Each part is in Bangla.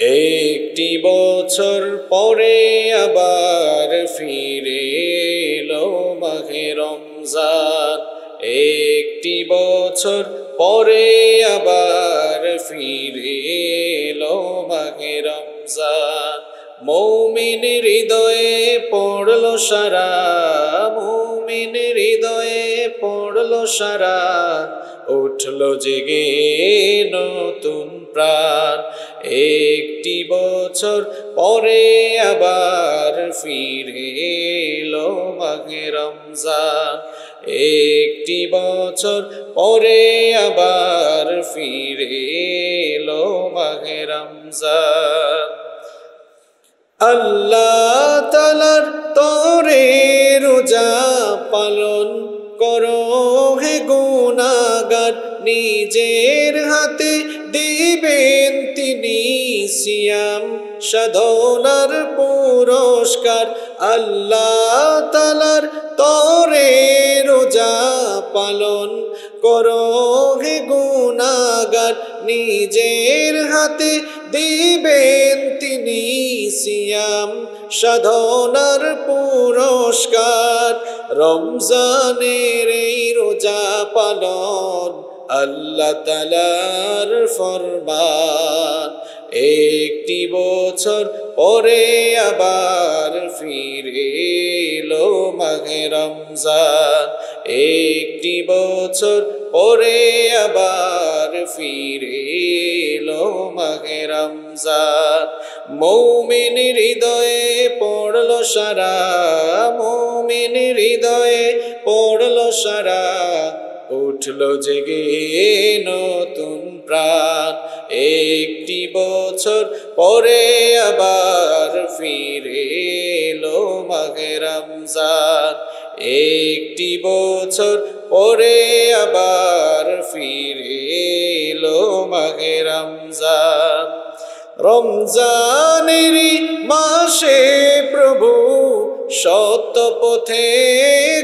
একটি বছর পরে আবার ফিরে এলো মাঘে রমজান। একটি বছর পরে আবার ফিরে এলো মাঘে রমজান। মৌমিন হৃদয়ে পড়ল সারা, মৌমিন হৃদয়ে পড়ল সারা। উঠল জেগে নতুন প্রাণ। একটি বছর পরে আবার ফিরে এলো মাঘে রমজান। একটি বছর পরে আবার ফিরে এলো মাঘে রমজান। আল্লাহ তালার তরে রোজা পালন করো হে গুণাগার নিজের হাতে দিবেন তিনি সিয়াম, সাধনার পুরস্কার, আল্লাহ তালার তরে রোজা পালন করো হে গুণাগার নিজের হাতে দিবেন তিনি সিয়াম, সাধনার পুরস্কার, রমজানের এই রোজা পালন আল্লাহ তালার ফরমান। একটি বছর পরে আবার ফিরে এলো মাঘে রমজান। একটি বছর পরে আবার ফিরে এলো মাঘে রমজান। মৌমিন হৃদয়ে পড়ল সারা, মৌমিন হৃদয়ে পড়ল সারা। উঠল জেগে নতুন প্রাণ, একটি বছর পরে আবার ফিরে এলো মাঘে রমজান। একটি বছর পরে আবার ফিরে এলো মাঘে রমজান। রমজানেরই মাসে প্রভু সত্য পথে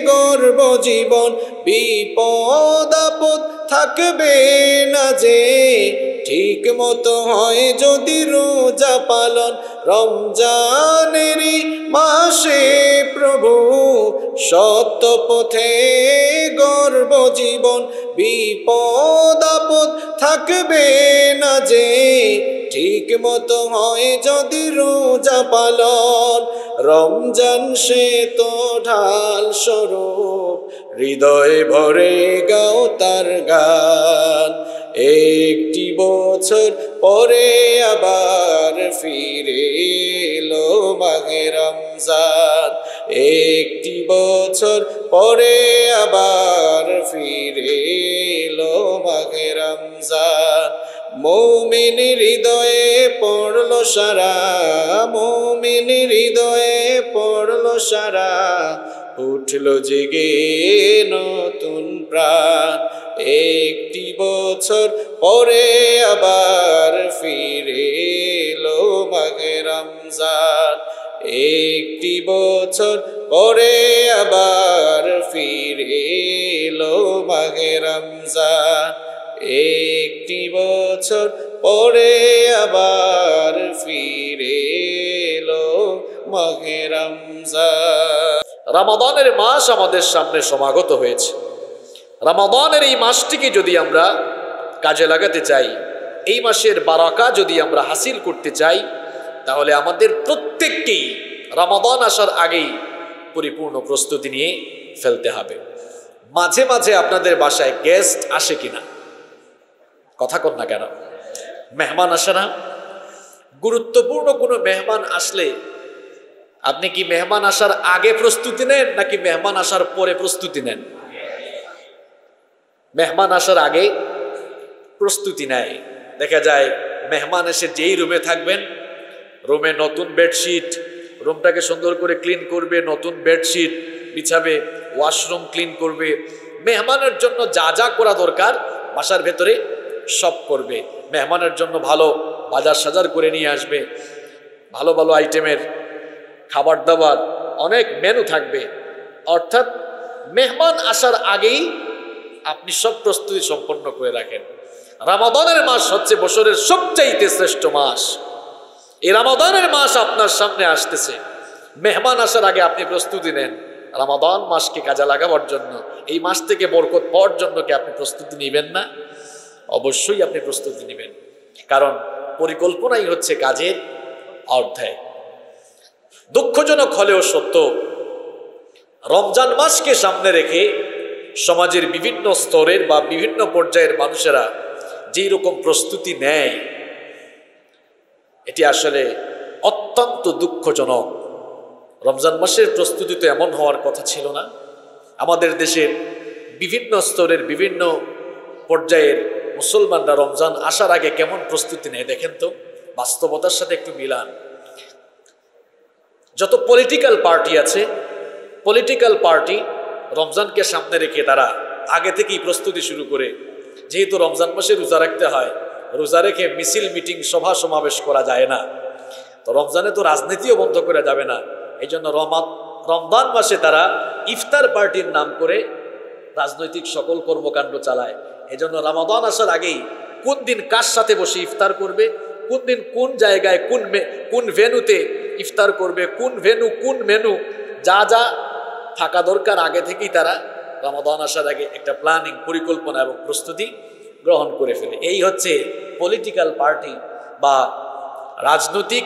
গর্ব জীবন বিপদ আপদ থাকবে না যে। ঠিক মতো হয় যদি রোজা পালন। রমজানেরই মাসে প্রভু সত্য পথে গর্ব জীবন, বিপদ আপদ থাকবে না যে। ঠিক মতো হয় যদি রোজা পালন। রমজান সে তো ঢাল স্বরূপ, হৃদয় ভরে গাও তার গান। একটি বছর পরে আবার ফিরে এলো মাঘে রমজান। একটি বছর পরে আবার ফিরে এলো মাঘে রমজান। মৌমিন হৃদয়ে পড়ল সারা, মৌমিন হৃদয়ে পড়ল সারা। উঠল জেগে নতুন প্রাণ। একটি বছর পরে আবার ফিরে এলো মাঘে রমজান। একটি বছর পরে আবার ফিরে এলো মাঘে রমজান। একটি বছর পরে আবার ফিরে এলো মাঘে রমজান। রামাদানের মাস আমাদের সামনে সমাগত হয়েছে। রামাদানের এই মাসটিকে যদি আমরা কাজে লাগাতে চাই, এই মাসের বারাকা যদি আমরা হাসিল করতে চাই, তাহলে আমাদের প্রত্যেককেই রামাদান আসার আগেই পরিপূর্ণ প্রস্তুতি নিয়ে ফেলতে হবে। মাঝে মাঝে আপনাদের বাসায় গেস্ট আসে কিনা? কথা কন না কেন? মেহমান আসে না? গুরুত্বপূর্ণ কোনো মেহমান আসলে আপনি কি মেহমান আসার আগে প্রস্তুতি নেন, নাকি মেহমান আসার পরে প্রস্তুতি নেন? মেহমান আসার আগে প্রস্তুতি নেয়। দেখা যায় মেহমান এসে যেই রুমে থাকবেন, রুমে নতুন বেডশিট, রুমটাকে সুন্দর করে ক্লিন করবে, নতুন বেডশিট বিছাবে, ওয়াশরুম ক্লিন করবে। মেহমানের জন্য যা যা করা দরকার বাসার ভেতরে সব করবে। মেহমানের জন্য ভালো বাজার সাজার করে নিয়ে আসবে। ভালো ভালো আইটেমের খাবার দাবার, অনেক মেনু থাকবে। অর্থাৎ মেহমান আসার আগেই আপনি সব প্রস্তুতি সম্পন্ন করে রাখেন। রামাদানের মাস হচ্ছে বছরের সবচাইতে শ্রেষ্ঠ মাস। এই রামাদানের মাস আপনার সামনে আসতেছে। মেহমান আসার আগে আপনি প্রস্তুতি নেন। রামাদান মাসকে কাজে লাগাবার জন্য, এই মাস থেকে বরকত পাওয়ার জন্য কি আপনি প্রস্তুতি নেবেন না? অবশ্যই আপনি প্রস্তুতি নেবেন। কারণ পরিকল্পনাই হচ্ছে কাজের অধ্যায়। দুঃখজনক হলেও সত্য, রমজান মাসকে সামনে রেখে সমাজের বিভিন্ন স্তরের বা বিভিন্ন পর্যায়ের মানুষেরা যেই রকম প্রস্তুতি নেয়, এটি আসলে অত্যন্ত দুঃখজনক। রমজান মাসের প্রস্তুতি তো এমন হওয়ার কথা ছিল না। আমাদের দেশের বিভিন্ন স্তরের বিভিন্ন পর্যায়ের মুসলমানরা রমজান আসার আগে কেমন প্রস্তুতি নেয় দেখেন তো? বাস্তবতার সাথে একটু মিলান। যত পলিটিক্যাল পার্টি আছে পলিটিক্যাল পার্টি রমজানকে সামনে রেখে তারা আগে থেকেই প্রস্তুতি শুরু করে। যেহেতু রমজান মাসে রোজা রাখতে হয়, রোজা রেখে মিছিল, মিটিং, সভা, সমাবেশ করা যায় না। তো রমজানে তো রাজনীতিও বন্ধ করে যাবে না। এই জন্য রমজান মাসে তারা ইফতার পার্টির নাম করে রাজনৈতিক সকল কর্মকাণ্ড চালায়। এই জন্য রামাদান আসার আগেই কোন দিন কার সাথে বসে ইফতার করবে, কোন দিন কোন জায়গায় কোন কোন ভেনুতে ইফতার করবে, কোন ভেনু কোন মেনু যা যা থাকা দরকার আগে থেকেই তারা রমাদান আসার আগে একটা প্ল্যানিং পরিকল্পনা এবং প্রস্তুতি গ্রহণ করে ফেলে। এই হচ্ছে পলিটিক্যাল পার্টি বা রাজনৈতিক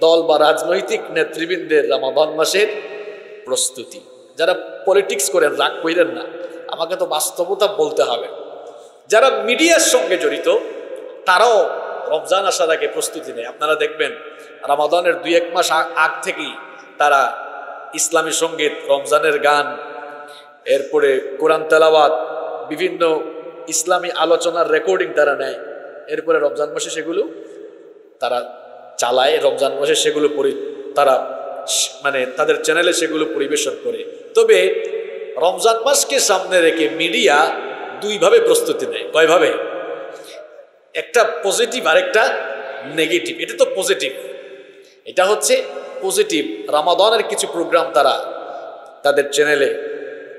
দল বা রাজনৈতিক নেতৃবৃন্দের রমাদান মাসের প্রস্তুতি। যারা পলিটিক্স করেন, রাগ কইরেন না। আমাকে তো বাস্তবতা বলতে হবে। যারা মিডিয়ার সঙ্গে জড়িত, তারাও রমজান আসার আগে প্রস্তুতি নেয়। আপনারা দেখবেন, রামাদানের দুই এক মাস আগ থেকেই তারা ইসলামী সংগীত, রমজানের গান, এরপরে কোরআন তেলাওয়াত, বিভিন্ন ইসলামী আলোচনার রেকর্ডিং তারা নেয়। এরপরে রমজান মাসে সেগুলো তারা চালায়। রমজান মাসে সেগুলো পরি, তারা মানে তাদের চ্যানেলে সেগুলো পরিবেশন করে। তবে রমজান মাসকে সামনে রেখে মিডিয়া দুইভাবে প্রস্তুতি নেয়। কয়ভাবে? একটা পজিটিভ আরেকটা নেগেটিভ এটা তো পজিটিভ এটা হচ্ছে পজিটিভ রামাদনের কিছু প্রোগ্রাম তারা তাদের চ্যানেলে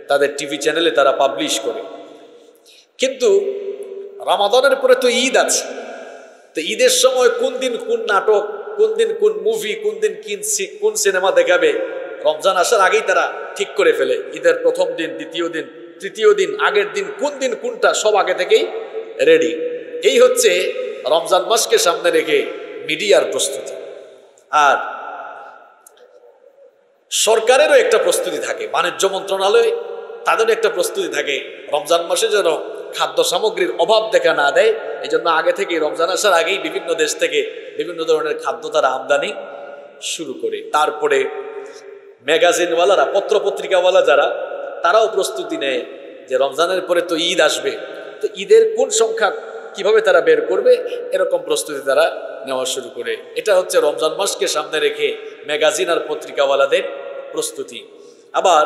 তাদের টিভি চ্যানেলে তারা পাবলিশ করে। কিন্তু রামাদনের পরে তো ঈদ আছে। তো ঈদের সময় কোন দিন কোন নাটক, কোন দিন কোন মুভি কোন দিন কোন সিনেমা দেখাবে, রমজান আসার আগেই তারা ঠিক করে ফেলে। ঈদের প্রথম দিন, দ্বিতীয় দিন, তৃতীয় দিন, আগের দিন, কোন দিন কোনটা সব আগে থেকেই রেডি এই হচ্ছে রমজান মাসকে সামনে রেখে মিডিয়ার প্রস্তুতি। আর সরকারেরও একটা প্রস্তুতি থাকে, বাণিজ্য মন্ত্রণালয় তাদেরও একটা প্রস্তুতি থাকে। রমজান মাসে যেন খাদ্য সামগ্রীর অভাব দেখা না দেয় এই জন্য আগে থেকে রমজান আসার আগেই বিভিন্ন দেশ থেকে বিভিন্ন ধরনের খাদ্য তারা আমদানি শুরু করে। তারপরে ম্যাগাজিনওয়ালারা, পত্রপত্রিকাওয়ালা যারা, তারাও প্রস্তুতি নেয় যে রমজানের পরে তো ঈদ আসবে। তো ঈদের কোন সংখ্যা কীভাবে তারা বের করবে, এরকম প্রস্তুতি তারা নেওয়া শুরু করে। এটা হচ্ছে রমজান মাসকে সামনে রেখে ম্যাগাজিন আর পত্রিকাওয়ালাদের প্রস্তুতি। আবার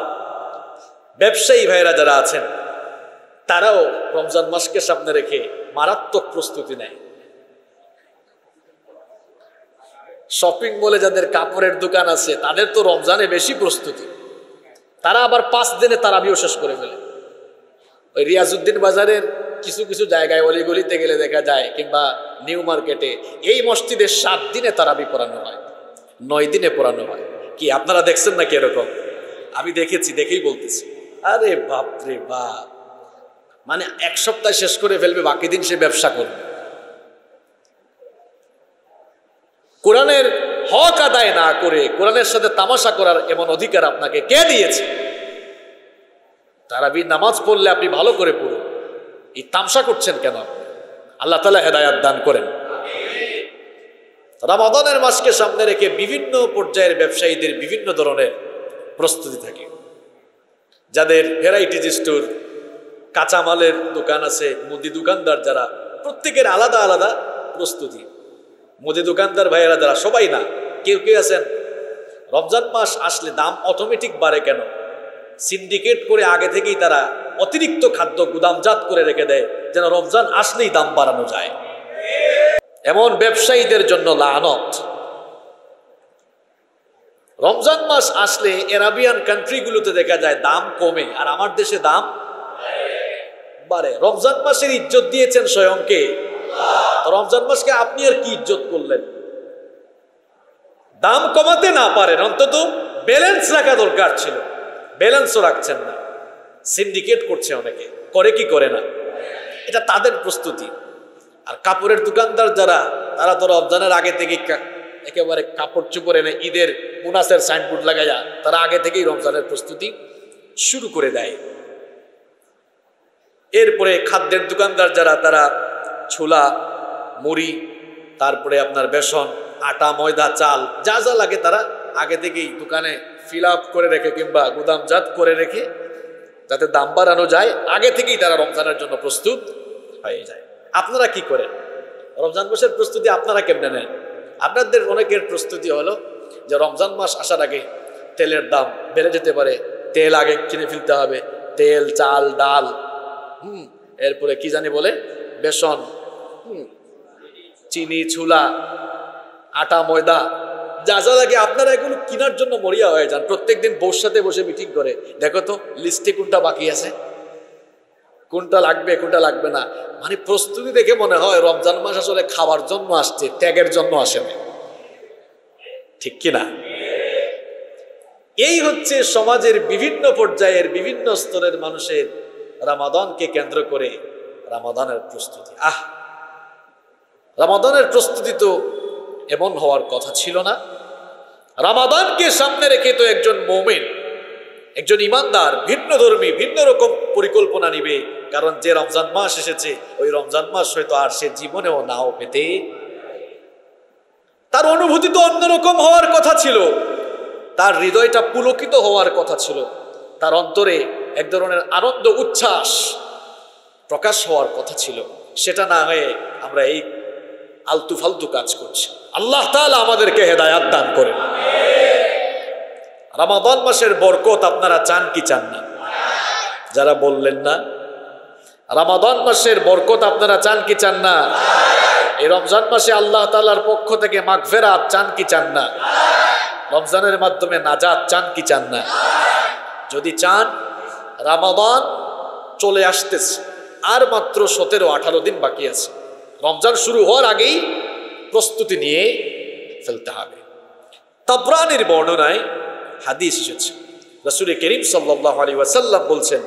ব্যবসায়ী ভাইয়েরা যারা আছেন, তারাও রমজান মাসকে সামনে রেখে মারাত্মক প্রস্তুতি নেয়। শপিং মলে যাদের কাপড়ের দোকান আছে, তাদের তো রমজানে বেশি প্রস্তুতি। তারা আবার পাঁচ দিনে তারাবিও শেষ করে ফেলে। ওই রিয়াজুদ্দিন বাজারের কিছু কিছু জায়গায় অলিগলিতে গেলে দেখা যায়, কিংবা নিউ মার্কেটে, এই মসজিদে সাত দিনে তারাবি পড়ানো হয়, নয় দিনে পড়ানো হয়। কি, আপনারা দেখছেন নাকি এরকম? আমি দেখেছি, দেখেই বলতেছি। আরে বাপরে বাপ। মানে এক সপ্তাহ শেষ করে ফেলবে, বাকি দিন সে ব্যবসা করবে। কোরআনের হক আদায় না করে, কোরআনের সাথে তামাশা করার এমন অধিকার আপনাকে কে দিয়েছে? তারাবি নামাজ পড়লে আপনি ভালো করে পড়ুন। এই তামসা করছেন কেন আল্লাহ তালা হেদায়াত দান করেন। রামাদানের মাসকে সামনে রেখে বিভিন্ন পর্যায়ের ব্যবসায়ীদের বিভিন্ন ধরনের প্রস্তুতি থাকে। যাদের ভ্যারাইটিজ স্টোর কাঁচামালের দোকান আছে, মুদি দোকানদার যারা, প্রত্যেকের আলাদা আলাদা প্রস্তুতি। মুদি দোকানদার ভাইয়েরা যারা, সবাই না, কেউ কেউ আছেন, রমজান মাস আসলে দাম অটোমেটিক বাড়ে কেন? সিন্ডিকেট করে আগে থেকেই তারা অতিরিক্ত খাদ্য গুদামজাত করে রেখে দেয়, যেন রমজান আসলেই দাম বাড়ানো যায়। এমন ব্যবসায়ীদের জন্য লানত। রমজান মাস আসলে এরাবিয়ান কান্ট্রিগুলোতে দেখা যায় দাম কমে, আর আমার দেশে দাম বাড়ে। রমজান মাসের ইজ্জত দিয়েছেন স্বয়ংকে। রমজান মাসকে আপনি আর কি ইজ্জত করলেন? দাম কমাতে না পারেন, অন্তত ব্যালেন্স রাখা দরকার ছিল। ব্যালেন্সও রাখছেন না। সিন্ডিকেট করছে অনেকে। করে কি করে না? এটা তাদের প্রস্তুতি। আর কাপড়ের দোকানদার যারা, তারা তো রমজানের আগে থেকে একেবারে কাপড় চুপড় এনে ঈদের বোনাসের সাইনবোর্ড লাগাইয়া তারা আগে থেকেই রমজানের প্রস্তুতি শুরু করে দেয়। এরপরে খাদ্যের দোকানদার যারা, তারা ছোলা, মুড়ি, তারপরে আপনার বেসন, আটা, ময়দা, চাল, যা যা লাগে তারা আগে থেকেই দোকানে ফিল করে রেখে কিংবা গুদামজাত করে রেখে যাতে দাম বাড়ানো যায়, আগে থেকেই তারা রমজানের জন্য প্রস্তুত হয়ে যায়। আপনারা কি করেন? রমজান মাসের প্রস্তুতি আপনারা কেমনে নেন? আপনাদের অনেকের প্রস্তুতি হলো যে রমজান মাস আসার আগে তেলের দাম বেড়ে যেতে পারে, তেল আগে কিনে ফেলতে হবে, তেল, চাল, ডাল, হুম, এরপরে কি জানি বলে? বেসন, হুম, চিনি, ছুলা, আটা, ময়দা যা লাগে আপনারা এগুলো কেনার জন্য মরিয়া হয়ে যান। প্রত্যেকদিন বউর সাথে বসে মিটিং করে। দেখো তো লিস্টে কোনটা বাকি আছে? কোনটা লাগবে কোনটা লাগবে না? মানে প্রস্তুতি দেখে মনে হয় রমজান মাস আসলে খাওয়ার জন্য আসছে, ত্যাগের জন্য আসেনি। ঠিক কিনা এই হচ্ছে সমাজের বিভিন্ন পর্যায়ের, বিভিন্ন স্তরের মানুষের রামাদানকে কেন্দ্র করে রামাদানের প্রস্তুতি। আহ! রামাদানের প্রস্তুতি তো এমন হওয়ার কথা ছিল না। রামাদানকে সামনে রেখে তো একজন মোমেন, একজন ইমানদার, ভিন্ন ধর্মী, ভিন্ন রকম পরিকল্পনা নিবে। কারণ যে রমজান মাস এসেছে, ওই রমজান মাস হয়তো আর সে জীবনেও নাও পেতে। তার অনুভূতি তো অন্যরকম হওয়ার কথা ছিল। তার হৃদয়টা পুলকিত হওয়ার কথা ছিল। তার অন্তরে এক ধরনের আনন্দ, উচ্ছ্বাস প্রকাশ হওয়ার কথা ছিল। সেটা না হয়ে আমরা এই আলতু ফালতু কাজ করছি। আল্লাহ তাআলা আমাদেরকে হেদায়াত দান করেন। রামাদান মাসের বরকত আপনারা চান কি চান না? যারা বললেন না, রামাদান মাসের বরকত আপনারা চান কি চান না? এই রমজান মাসে আল্লাহ তালার পক্ষ থেকে মাগফেরাত চান কি চান না? রমজানের মাধ্যমে নাজাত চান কি চান না? যদি চান, রামাদান চলে আসতেছে। আর মাত্র সতেরো আঠারো দিন বাকি আছে। রমজান শুরু হওয়ার আগেই প্রস্তুতি নিয়ে ফেলতে হবে। তাবরানের বর্ণনায় হাদিস এসেছে। রসুল করিম সাল্লাল্লাহু আলাইহি ওয়াসাল্লাম বলছেন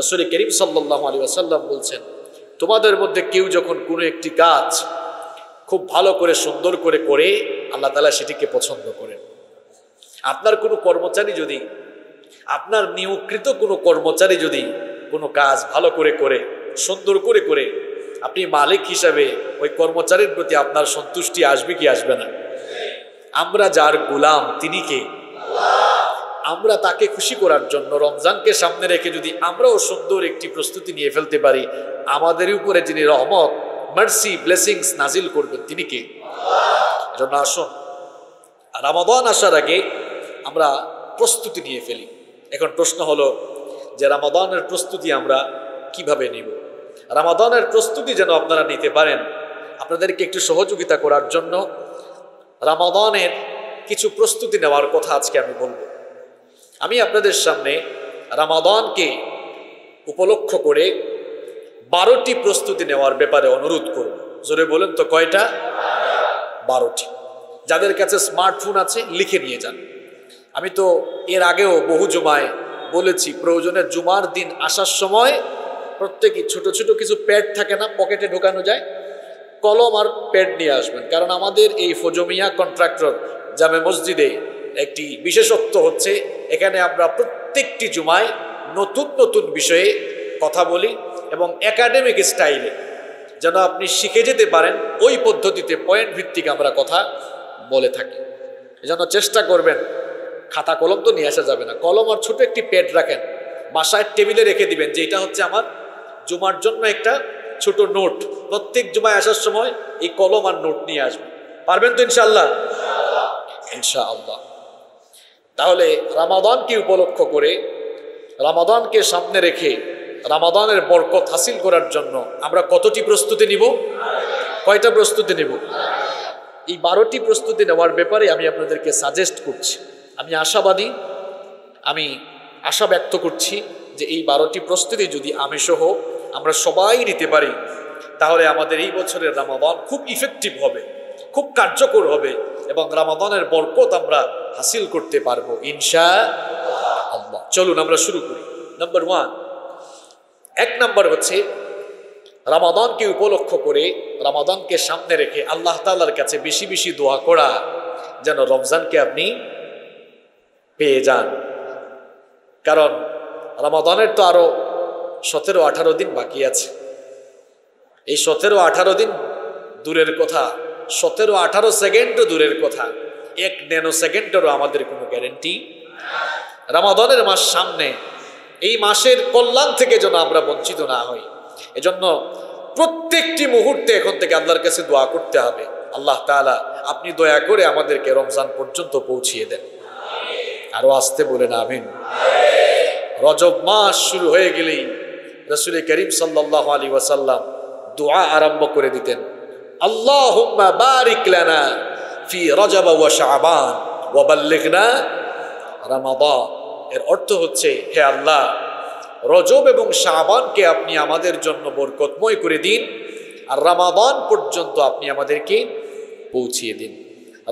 রসুল করিম সাল্লাল্লাহু আলাইহি ওয়াসাল্লাম বলছেন, তোমাদের মধ্যে কেউ যখন কোনো একটি কাজ খুব ভালো করে, সুন্দর করে করে, আল্লাহ তাআলা সেটিকে পছন্দ করেন। আপনার কোনো কর্মচারী যদি আপনার নিয়োগকৃত কোনো কর্মচারী যদি কোনো কাজ ভালো করে করে, সুন্দর করে করে, আপনি মালিক হিসাবে ওই কর্মচারীর প্রতি আপনার সন্তুষ্টি আসবে কি আসবে না? আমরা যার গোলাম, তিনি কে? আমরা তাকে খুশি করার জন্য রমজানকে সামনে রেখে যদি আমরাও সুন্দর একটি প্রস্তুতি নিয়ে ফেলতে পারি, আমাদের উপরে যিনি রহমত মার্সি ব্লেসিংস নাজিল করবেন, তিনি কে? এজন্য আসুন। রামাদান আসার আগে আমরা প্রস্তুতি নিয়ে ফেলি। এখন প্রশ্ন হলো যে রামাদানের প্রস্তুতি আমরা কীভাবে নিব? রামাদানের প্রস্তুতি যেন আপনারা নিতে পারেন, আপনাদেরকে একটু সহযোগিতা করার জন্য রামাদানের কিছু প্রস্তুতি নেওয়ার কথা আজকে আমি বলব। আমি আপনাদের সামনে রামাদানকে উপলক্ষ করে বারোটি প্রস্তুতি নেওয়ার ব্যাপারে অনুরোধ করব। জোরে বলেন তো কয়টা? বারোটি। যাদের কাছে স্মার্টফোন আছে, লিখে নিয়ে যান। আমি তো এর আগেও বহু জুমায় বলেছি, প্রয়োজনে জুমার দিন আসার সময় প্রত্যেকই ছোট ছোট কিছু প্যাড থাকে না, পকেটে ঢোকানো যায়, কলম আর প্যাড নিয়ে আসবেন। কারণ আমাদের এই ফজমিয়া কন্ট্রাক্টর জামে মসজিদে একটি বিশেষত্ব হচ্ছে, এখানে আমরা প্রত্যেকটি জুমায় নতুন নতুন বিষয়ে কথা বলি এবং একাডেমিক স্টাইলে যেন আপনি শিখে যেতে পারেন, ওই পদ্ধতিতে পয়েন্ট ভিত্তিক আমরা কথা বলে থাকি। যেন চেষ্টা করবেন খাতা কলম তো নিয়ে আসা যাবে না। কলম আর ছোট একটি প্যাড রাখেন। বাসায় টেবিলে রেখে দিবেন যে এটা হচ্ছে আমার জুমার জন্য একটা ছোট নোট প্রত্যেক জুমায় আসার সময় এই কলম আর নোট নিয়ে আসবেন। পারবেন তো ইনশাল্লাহ ইনশাআল্লাহ। তাহলে রামাদানকে উপলক্ষ করে? রামাদানকে সামনে রেখে রামাদানের বরকত হাসিল করার জন্য আমরা কতটি প্রস্তুতি নিব? কয়টা প্রস্তুতি নিব? এই বারোটি প্রস্তুতি নেওয়ার ব্যাপারে আমি আপনাদেরকে সাজেস্ট করছি। আমি আশাবাদী, আমি আশা ব্যক্ত করছি যে এই বারোটি প্রস্তুতি যদি আমি সহ আমরা সবাই নিতে পারি। তাহলে আমাদের এই বছরের রামাদান খুব ইফেক্টিভ হবে, খুব কার্যকর হবে এবং রামাদানের বরকত আমরা হাসিল করতে পারব ইনশা আল্লাহ চলুন আমরা শুরু করি। নাম্বার ওয়ান এক নাম্বার হচ্ছে রামাদানকে উপলক্ষ করে, রামাদানকে সামনে রেখে আল্লাহ তাল্লার কাছে বেশি বেশি দোয়া করা, যেন রমজানকে আপনি পেয়ে যান। কারণ রামাদানের তো আরও সতেরো, আঠারো দিন বাকি আছে। এই সতেরো, আঠারো দিন দূরের কথা, সতেরো, আঠারো সেকেন্ডও দূরের কথা, এক ন্যানো সেকেন্ডেরও আমাদের কোনো গ্যারেন্টি রামাদনের মাস সামনে, এই মাসের কল্যাণ থেকে যেন আমরা বঞ্চিত না হই। এজন্য প্রত্যেকটি মুহূর্তে এখন থেকে আল্লাহর কাছে দোয়া করতে হবে। আল্লাহ তাআলা, আপনি দয়া করে আমাদেরকে রমজান পর্যন্ত পৌঁছিয়ে দেন। আরও আসতে বলেন, আমিন। রজব মাস শুরু হয়ে গেলেই রসুল করিম সাল্লাহ আলী ওয়াসাল্লাম দোয়া আরম্ভ করে দিতেন। আল্লাহ বারিক লানা ফি রজব ওয়া শাবান ওয়া বাল্লিগনা রামাদান। এর অর্থ হচ্ছে, হে আল্লাহ, রজব এবং শাবানকে আপনি আমাদের জন্য বরকতময় করে দিন আর রামাদান পর্যন্ত আপনি আমাদেরকে পৌঁছিয়ে দিন।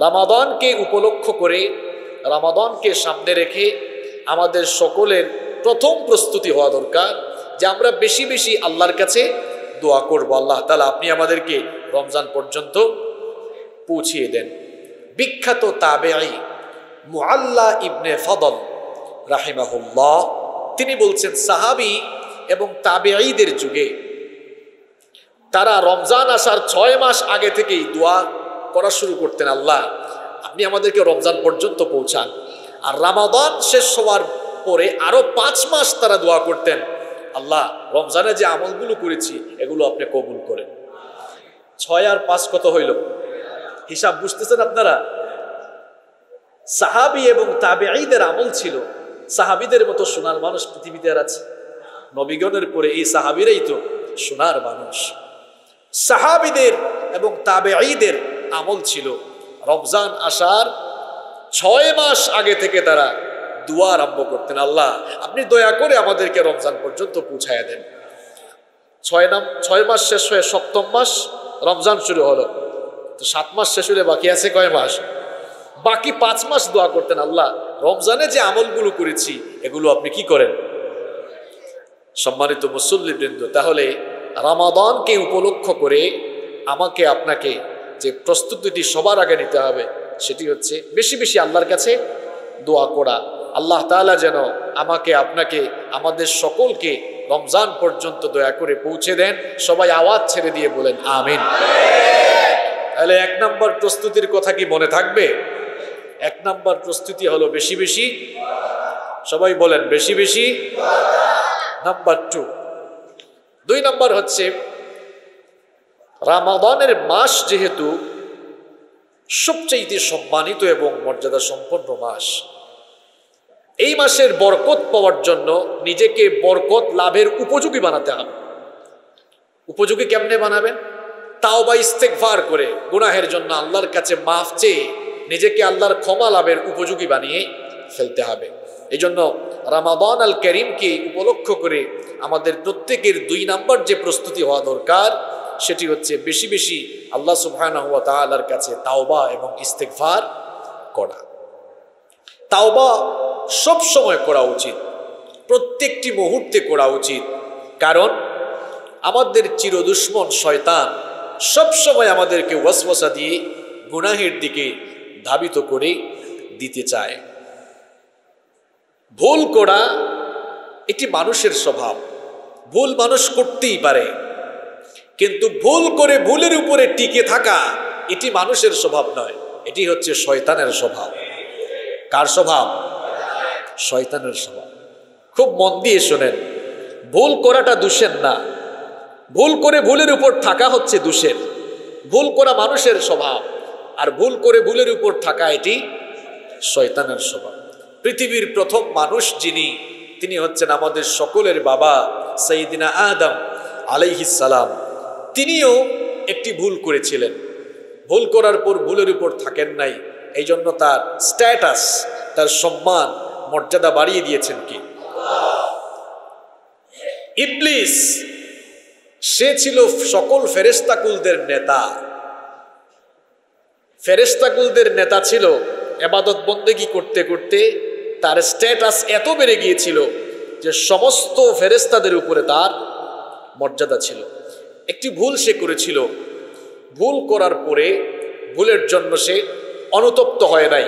রামাদানকে উপলক্ষ করে রামাদানকে সামনে রেখে আমাদের সকলের প্রথম প্রস্তুতি হওয়া দরকার যে আমরা বেশি বেশি আল্লাহর কাছে দোয়া করব। আল্লাহ তালা আপনি আমাদেরকে রমজান পর্যন্ত পৌঁছিয়ে দেন। বিখ্যাত তাবে তাবেআই মুআল্লা ইবনে ফদল রাহিমাহুল্লাহ, তিনি বলছেন, সাহাবি এবং তাবেঈদের যুগে তারা রমজান আসার ছয় মাস আগে থেকেই দোয়া করা শুরু করতেন আল্লাহ। আপনি আমাদেরকে রমজান পর্যন্ত পৌঁছান। আর রামাদান শেষ হওয়ার পরে আরও পাঁচ মাস তারা দোয়া করতেন, আল্লাহ, রমজানে যে আমলগুলো করেছি, এগুলো আপনি কবুল করেন। ছয় আর পাঁচ কত হইল? হিসাব বুঝতেছেন আপনারা? সাহাবি এবং তাবেঈদের আমল ছিল। সাহাবিদের মতো সোনার মানুষ পৃথিবীতে আর আছে। নবীগণের পরে এই সাহাবিরাই তো সোনার মানুষ। সাহাবিদের এবং তাবেঈদের আমল ছিল রমজান আসার ছয় মাস আগে থেকে তারা দোয়া আরম্ভ করতেন, আল্লাহ, আপনি দয়া করে আমাদেরকে রমজান পর্যন্ত পৌঁছায় দেন। ছয় নাম, ছয় মাস শেষ হয়ে সপ্তম মাস রমজান শুরু হলো। তো সাত মাস শেষ হলে বাকি আছে কয় মাস? বাকি পাঁচ মাস দোয়া করতেন, আল্লাহ, রমজানে যে আমলগুলো করেছি, এগুলো আপনি কি করেন? সম্মানিত মুসল্লিবৃন্দ, তাহলে রামাদানকে উপলক্ষ করে আমাকে আপনাকে যে প্রস্তুতিটি সবার আগে নিতে হবে, সেটি হচ্ছে বেশি বেশি আল্লাহর কাছে দোয়া করা। আল্লাহ তাআলা যেন আমাকে, আপনাকে, আমাদের সকলকে রমজান পর্যন্ত দয়া করে পৌঁছে দেন। সবাই আওয়াজ ছেড়ে দিয়ে বলেন, আমিন। তাহলে এক নম্বর প্রস্তুতির কথা কি মনে থাকবে? এক নম্বর প্রস্তুতি হলো বেশি বেশি। সবাই বলেন, বেশি বেশি। নাম্বার টু দুই নম্বর হচ্ছে রামাদানের মাস যেহেতু সবচেয়ে সম্মানিত এবং মর্যাদা সম্পন্ন মাস, এই মাসের বরকত পাওয়ার জন্য নিজেকে বরকত লাভের উপযোগী বানাতে হবে। উপযোগী কেমনে বানাবেন? তাও বা ইস্তেকভার করে গুনাহের জন্য আল্লাহর কাছে মাফ চেয়ে নিজেকে আল্লাহর ক্ষমা লাভের উপযোগী বানিয়ে ফেলতে হবে। এই জন্য রামাদান আল করিমকে উপলক্ষ করে আমাদের প্রত্যেকের দুই নাম্বার যে প্রস্তুতি হওয়া দরকার সেটি হচ্ছে বেশি বেশি আল্লাহ সুবহানাহু ওয়া কাছে তাওবা এবং ইস্তেকভার করা। তাওবা সব সময় করা উচিত, প্রত্যেকটি মুহূর্তে করা উচিত। কারণ আমাদের চিরদুশ্মন শয়তান সব সময় আমাদেরকে ওয়াসওয়াসা দিয়ে গুনাহের দিকে ধাবিত করে দিতে চায়। ভুল করা একটি মানুষের স্বভাব, ভুল মানুষ করতেই পারে। কিন্তু ভুল করে ভুলের উপরে টিকে থাকা, এটি মানুষের স্বভাব নয়। এটি হচ্ছে শয়তানের স্বভাব। কার স্বভাব? শয়তানের স্বভাব। খুব মন দিয়ে শোনেন, ভুল করাটা দোষের না। ভুল করে ভুলের উপর থাকা হচ্ছে দোষের। ভুল করা মানুষের স্বভাব, আর ভুল করে ভুলের উপর থাকা এটি শয়তানের স্বভাব। পৃথিবীর প্রথম মানুষ যিনি, তিনি হচ্ছেন আমাদের সকলের বাবা সঈদিনা আদম আলাইহিসালাম তিনিও একটি ভুল করেছিলেন। ভুল করার পর ভুলের উপর থাকেন নাই। এই জন্য তার স্ট্যাটাস তার সম্মান, মর্যাদা বাড়িয়ে দিয়েছেন কি? ইবলিস, সে ছিল সকল ফেরেস্তাকুলদের নেতা। ফেরেস্তাকুলদের নেতা ছিল। এবাদত বন্দেগি করতে করতে তার স্ট্যাটাস এত বেড়ে গিয়েছিল যে সমস্ত ফেরেস্তাদের উপরে তার মর্যাদা ছিল। একটি ভুল সে করেছিল। ভুল করার পরে ভুলের জন্য সে অনুতপ্ত হয় নাই,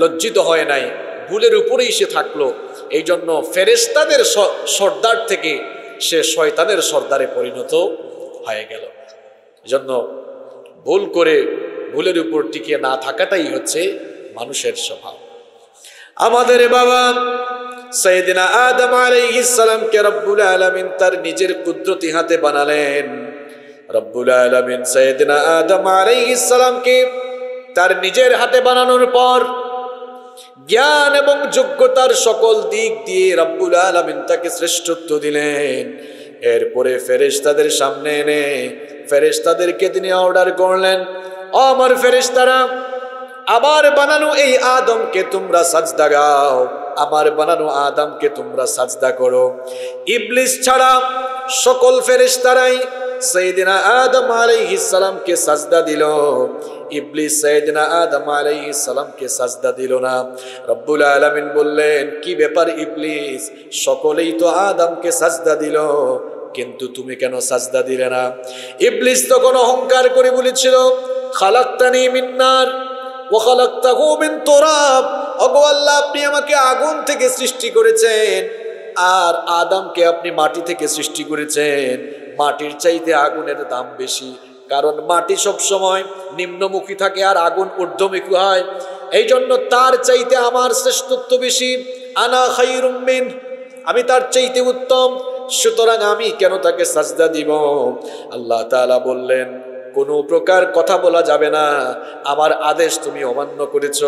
লজ্জিত হয় নাই, ভুলের উপরেই সে থাকল। এই জন্য ফেরেস্তাদের সর্দার থেকে সে শয়তানের সর্দারে পরিণত হয়ে গেল। জন্য ভুল করে ভুলের উপর টিকিয়ে না থাকাটাই হচ্ছে মানুষের স্বভাব। আমাদের বাবা সৈদিনা আদম আলাইহিসসালামকে রব্বুল আলামিন তার নিজের কুদরতি হাতে বানালেন। রব্বুল আলামিন সৈদিনা আদম আলাইহিসসালামকে তার নিজের হাতে বানানোর পর জ্ঞান এবং যোগ্যতার সকল দিক দিয়ে রব্বুল আলমিন তাকে শ্রেষ্ঠত্ব দিলেন। এরপরে ফেরেশতাদের সামনে এনে ফেরেশতাদেরকে তিনি অর্ডার করলেন আমার ফেরেশতারা আমার বানানো এই আদমকে তোমরা সাজদা গাও, আমার বানানো আদমকে তোমরা সাজদা করো। ইবলিস ছাড়া সকল ফেরেশতারাই সৈদিনা আদম আলাইহিস সালামকে সাজদা দিল। ইবলিস সৈয়দনা আদম আলাইহিস সালামকে সাজদা দিল না। রব্বুল আলামিন বললেন, কি ব্যাপার ইবলিস? সকলেই তো আদমকে সাজদা দিল, কিন্তু তুমি কেন সাজদা দিলে না? ইবলিস তখন অহংকার করে বলেছিল, খালাক্তানি মিন্নার ও খালাক্তাহু মিন তুরাব। ওগো আল্লাহ, আপনি আমাকে আগুন থেকে সৃষ্টি করেছেন, আর আদমকে আপনি মাটি থেকে সৃষ্টি করেছেন। মাটির চাইতে আগুনের দাম বেশি। কারণ মাটি সব সময় নিম্নমুখী থাকে আর আগুন ঊর্ধ্বমুখী হয়। এই জন্য তার চাইতে আমার শ্রেষ্ঠত্ব বেশি। আনা খাইরুমিন আমি তার চাইতে উত্তম। সুতরাং আমি কেন তাকে সাজদা দিব? আল্লাহ তাআলা বললেন, কোনো প্রকার কথা বলা যাবে না। আমার আদেশ তুমি অমান্য করেছ।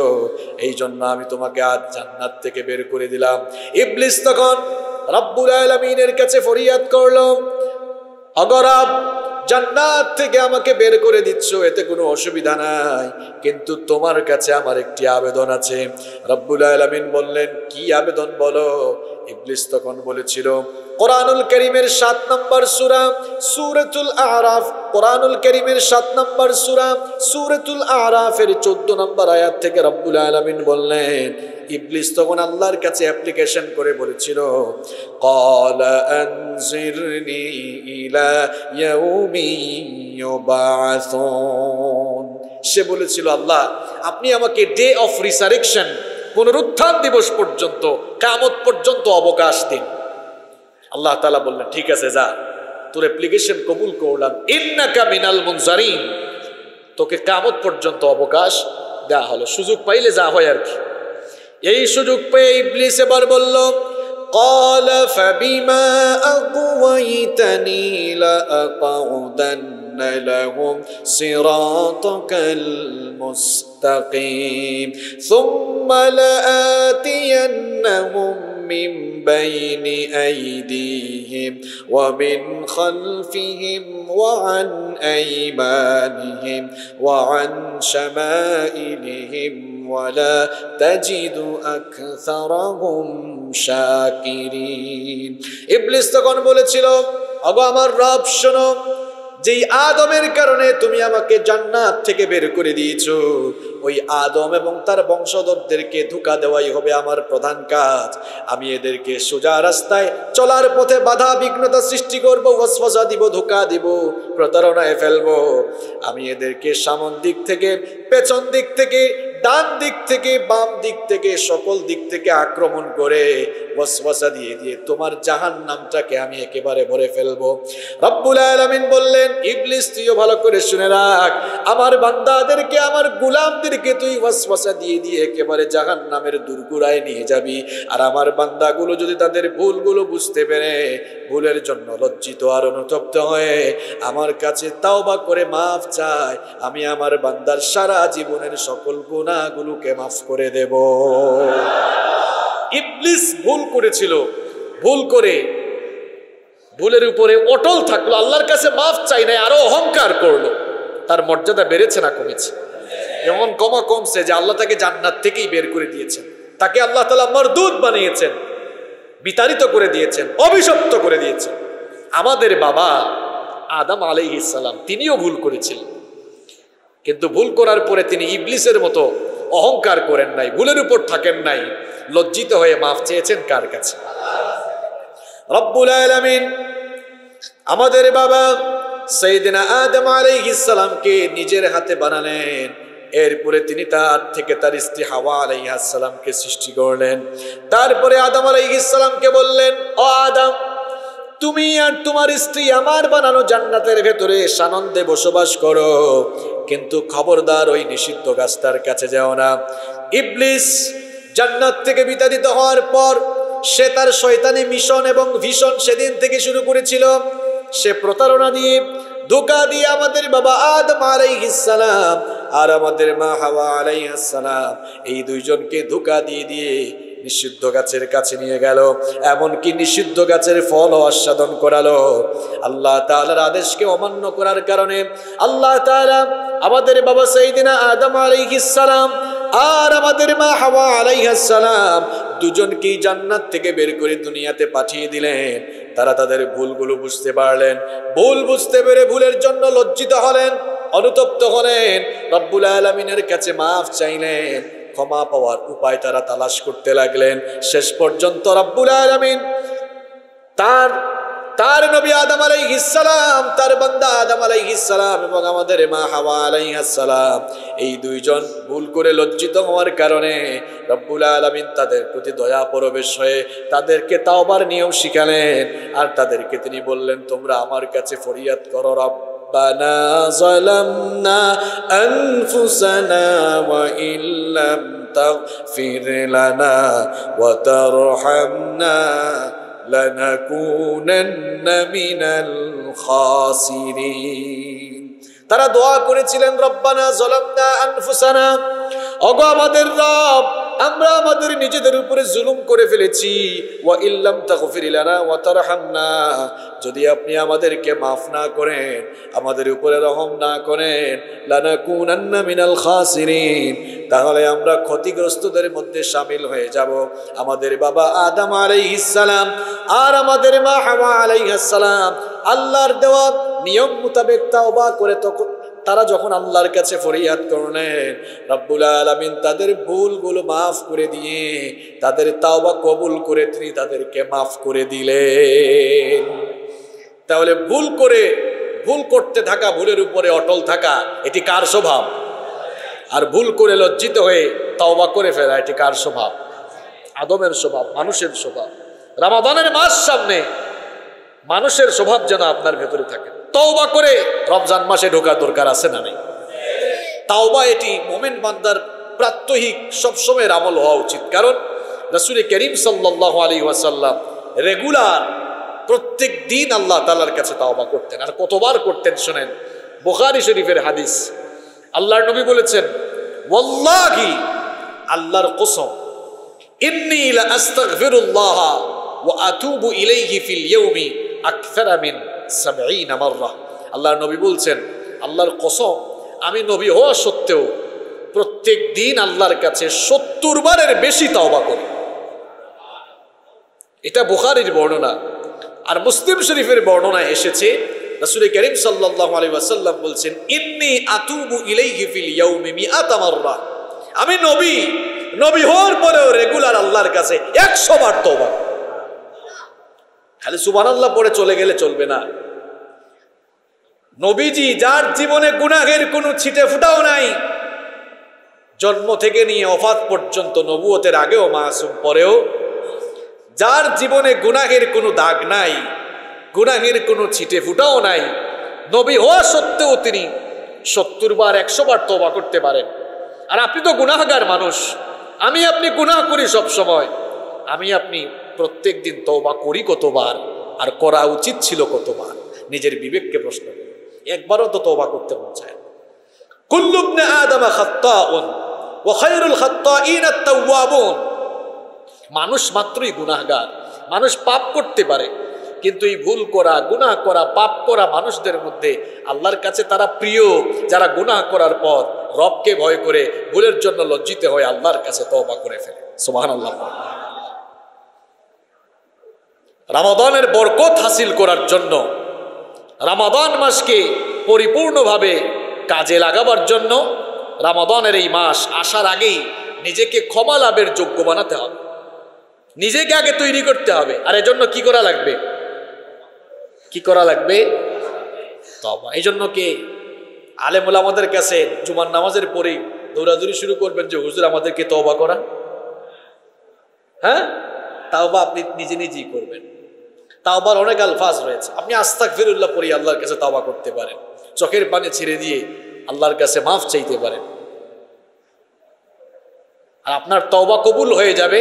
এই জন্য আমি তোমাকে আজ জান্নাত থেকে বের করে দিলাম। ইবলিস তখন রব্বুল আলমিনের কাছে ফরিয়াদ করল। অগরাব জান্নাত থেকে আমাকে বের করে দিচ্ছ, এতে কোনো অসুবিধা নাই। কিন্তু তোমার কাছে আমার একটি আবেদন আছে। রব্বুল আলমিন বললেন, কি আবেদন বলো? ইবলিস তখন বলেছিল, কোরআনুল করিমের সাত নম্বর সুরা, সুরতুল আরাফ। কোরআনুল করিমের সাত নম্বর সুরা, সুরতুল আরাফের চোদ্দ নম্বর আয়াত থেকে রব্বুল আলমিন বললেন ইবলিস তখন আল্লাহর কাছে অ্যাপ্লিকেশন করে বলেছিল قال أنظرني إلى يوم يبعثون সে বলেছিল আল্লাহ আপনি আমাকে ডে অফ রিসারেকশন পুনরুত্থান দিবস পর্যন্ত কামত পর্যন্ত অবকাশ দিন আল্লাহ তালা বললেন ঠিক আছে যা তোর অ্যাপ্লিকেশন কবুল করলাম ইন্নাকা মিনাল মুনজারিন তোকে কামত পর্যন্ত অবকাশ দেওয়া হলো সুযোগ পাইলে যা হয় আর কি এই সুযোগ পেয়ে ইবলিস এবার বলল قال فبما أغويتني لأقعدن لهم صراطك المستقيم ثم لآتينهم من بين أيديهم ومن خلفهم وعن أيمانهم وعن شمائلهم ولا تجد أكثرهم শাকিরিন ইবলিস তখন বলেছিল অগো আমার রব শোনো যেই আদমের কারণে তুমি আমাকে জান্নাত থেকে বের করে দিয়েছো ওই আদম এবং তার বংশধরদেরকে ধোকা দেওয়াই হবে আমার প্রধান কাজ আমি এদেরকে সোজা রাস্তায় চলার পথে বাধা বিঘ্নতা সৃষ্টি করবো ওয়াসওয়াসা দিব ধোকা দিব প্রতারণায় ফেলবো আমি এদেরকে সামন দিক থেকে পেছন দিক থেকে ডান দিক থেকে, বাম দিক থেকে, সকল দিক থেকে আক্রমণ করে ওয়াসওয়াসা দিয়ে দিয়ে তোমার জাহান নামটাকে আমি একেবারে ভরে ফেলব। রব্বুল আলামিন বললেন, ইবলিস, তুইও ভালো করে শুনে রাখ। আমার বান্দাদেরকে, আমার গুলামদেরকে তুই ওয়াসওয়াসা দিয়ে দিয়ে একেবারে জাহান নামের দুর্গুড়ায় নিয়ে যাবি। আর আমার বান্দাগুলো যদি তাদের ভুলগুলো বুঝতে পেরে, ভুলের জন্য লজ্জিত আর অনুতপ্ত হয়ে আমার কাছে তাওবা করে মাফ চায়, আমি আমার বান্দার সারা জীবনের সকল গুণাগুলোকে মাফ করে দেব। ইবলিস ভুল করেছিল। ভুল করে ভুলের উপরে অটল থাকল, আল্লাহর কাছে মাফ চাই নাই, আরও অহংকার করল। তার মর্যাদা বেড়েছে না কমেছে। এমন কমা কমছে যে আল্লাহ তাকে জান্নাত থেকেই বের করে দিয়েছেন। তাকে আল্লাহ তালা মরদুদ বানিয়েছেন, বিতাড়িত করে দিয়েছেন, অভিশপ্ত করে দিয়েছেন। আমাদের বাবা আদম আলাইহিসাল্লাম তিনিও ভুল করেছিলেন। কিন্তু ভুল করার পরে তিনি ইবলিসের মতো অহংকার করেন নাই, ভুলের উপর থাকেন নাই, লজ্জিত হয়ে মাফ চেয়েছেন কার কাছে? রব্বুল আলামিন আমাদের বাবা সৈদিনা আদম আলাইহিসালামকে নিজের হাতে বানালেন। এরপরে তিনি তার থেকে তার স্ত্রী হাওয়া আলাইহাসালামকে সৃষ্টি করলেন। তারপরে আদম আলাইহিসালামকে বললেন, ও আদম তুমি আর তোমার স্ত্রী আমার বানানো জান্নাতের ভেতরে সানন্দে বসবাস করো। কিন্তু খবরদার ওই নিষিদ্ধ গাছটার কাছে যাও না। ইবলিস জান্নাত থেকে বিতাড়িত হওয়ার পর সে তার শয়তানি মিশন এবং ভীষণ সেদিন থেকে শুরু করেছিল। সে প্রতারণা দিয়ে ধোকা দিয়ে আমাদের বাবা আদম আলাইহিসালাম আর আমাদের মা হাওয়া আলাইহাসালাম এই দুইজনকে ধোকা দিয়ে দিয়ে নিষিদ্ধ গাছের কাছে নিয়ে গেল, এমনকি নিষিদ্ধ গাছের ফল আস্বাদন করালো। আল্লাহ তাআলার আদেশকে অমান্য করার কারণে আল্লাহ তাআলা আমাদের বাবা সাইদিনা আদম আলাইহিসালাম আর আমাদের মা হাওয়া আলাইহাসালাম দুজনকেই জান্নাত থেকে বের করে দুনিয়াতে পাঠিয়ে দিলেন। তারা তাদের ভুলগুলো বুঝতে পারলেন। ভুল বুঝতে পেরে ভুলের জন্য লজ্জিত হলেন, অনুতপ্ত হলেন। রব্বুল আলমিনের কাছে মাফ চাইলেন। ক্ষমা পাওয়ার উপায় তারা তালাশ করতে লাগলেন। শেষ পর্যন্ত রব্বুল আলমিন তার তার নবী আদম আলাইহিসালাম তার বান্দা আদম আলাইহিসালাম এবং আমাদের মা হাওয়া আলাইহাসালাম এই দুইজন ভুল করে লজ্জিত হওয়ার কারণে রব্বুল আলমিন তাদের প্রতি দয়া পরবেশ হয়ে তাদেরকে তাওবার নিয়ম শিখালেন। আর তাদেরকে তিনি বললেন, তোমরা আমার কাছে ফরিয়াদ করো রব। ربنا ظلمنا أنفسنا وإن لم تغفر لنا وترحمنا لنكونن من الخاسرين তারা দোয়া করেছিলেন রব্বানা জলামনা আনফুসানা অগো আমাদের রব আমরা আমাদের নিজেদের উপরে জুলুম করে ফেলেছি। ওয়া ইল্লাম ওয়া তারহামনা। যদি আপনি আমাদেরকে মাফ না করেন, আমাদের উপরে রহম না করেন, লানাকুনান্না মিনাল খাসিরিন। তাহলে আমরা ক্ষতিগ্রস্তদের মধ্যে সামিল হয়ে যাব। আমাদের বাবা আদম আলাইহিস সালাম আর আমাদের মা হাওয়া আলাইহিস সালাম, আল্লাহর দেওয়া নিয়ম মোতাবেক তাওবা করে তখন তারা যখন আল্লাহর কাছে ফরিয়াদ করলেন, রব্বুল আলমিন তাদের ভুলগুলো মাফ করে দিয়ে, তাদের তাওবা কবুল করে তিনি তাদেরকে মাফ করে দিলেন। তাহলে ভুল করে, ভুল করতে থাকা, ভুলের উপরে অটল থাকা, এটি কার স্বভাব? আর ভুল করে লজ্জিত হয়ে তাওবা করে ফেলা, এটি কার স্বভাব? আদমের স্বভাব, মানুষের স্বভাব। রামাদানের মাস সামনে, মানুষের স্বভাব যেন আপনার ভেতরে থাকে। তওবা করে রমজান মাসে ঢোকার দরকার আছে না নেই? তাওবা এটি মোমেন বান্দার প্রাত্যহিক সবসময়ের আমল হওয়া উচিত। কারণ রসুল করিম সাল্লাহ আলী ওয়াসাল্লাম রেগুলার প্রত্যেক দিন আল্লাহ তালার কাছে তাওবা করতেন। আর কতবার করতেন শোনেন? বোখারি শরীফের হাদিস। আল্লাহর নবী বলেছেন, ওয়াল্লাহি আল্লাহর কসম, ইন্নী আস্তাগফিরুল্লাহ ওয়া আতুবু ইলাইহি ফিল ইয়াউমি আকসারা মিন। সাবঈনা মাররা। আল্লাহর নবী বলছেন, আল্লাহর কসম, আমি নবী হওয়া সত্ত্বেও প্রত্যেক দিন আল্লাহর কাছে সত্তর বারের বেশি তাওবা করি। এটা বুখারির বর্ণনা। আর মুসলিম শরীফের বর্ণনায় এসেছে, রাসূল করিম সাল্লাল্লাহু আলাইহি ওয়াসাল্লাম বলছেন, ইন্নী আতুবু ইলাইহি ফিল ইয়াউমি মিআতা মাররা। আমি নবী নবী হওয়ার পরেও রেগুলার আল্লাহর কাছে একশো বার তওবা খালি সুবহানাল্লাহ পড়ে চলে গেলে চলবে না। নবীজি যার জীবনে গুনাহের কোনো ছিটে ফুটাও নাই, জন্ম থেকে নিয়ে অফাত পর্যন্ত নবুয়তের আগেও মাসুম পরেও, যার জীবনে গুনাহের কোনো দাগ নাই, গুনাহের কোনো ছিটে ফুটাও নাই, নবী হওয়া সত্ত্বেও তিনি সত্তর বার, একশো বার তবা করতে পারেন। আর আপনি তো গুনাহগার মানুষ, আমি আপনি গুনাহ করি সব সময় আমি আপনি প্রত্যেক দিন তওবা করি কতবার, আর করা উচিত ছিল কতবার? নিজের বিবেককে প্রশ্ন করি। একবারও তো তওবা করতে মন চায় কুল্লু ইবনে আদম খাত্তাউন মানুষ মাত্রই গুনাহগার, মানুষ পাপ করতে পারে, কিন্তু এই ভুল করা, গুনাহ করা, পাপ করা মানুষদের মধ্যে আল্লাহর কাছে তারা প্রিয়। যারা গুনাহ করার পর রবকে ভয় করে, ভুলের জন্য লজ্জিত হয়ে আল্লাহর কাছে তওবা করে ফেলে। সুবহানাল্লাহ। রামাদানের বরকত হাসিল করার জন্য রামাদান মাসকে পরিপূর্ণভাবে কাজে লাগাবার জন্য রামাদানের এই মাস আসার আগেই নিজেকে ক্ষমা লাভের যোগ্য বানাতে হবে। নিজেকে আগে তৈরি করতে হবে। আর এজন্য কি করা লাগবে? কি করা লাগবে? তবা এই জন্য কে আলেমুল আমাদের কাছে জুমার নামাজের পরে দৌড়াদৌড়ি শুরু করবেন যে, হুজুর, আমাদেরকে তবা করা হ্যাঁ? তাও বা আপনি নিজে নিজেই করবেন। তাওবার অনেক আলফাজ রয়েছে। আপনি আস্তাক ফিরুল্লাহ পড়ি আল্লাহর কাছে তাওবা করতে পারেন। চোখের পানি ছেড়ে দিয়ে আল্লাহর কাছে মাফ চাইতে পারেন। আর আপনার তওবা কবুল হয়ে যাবে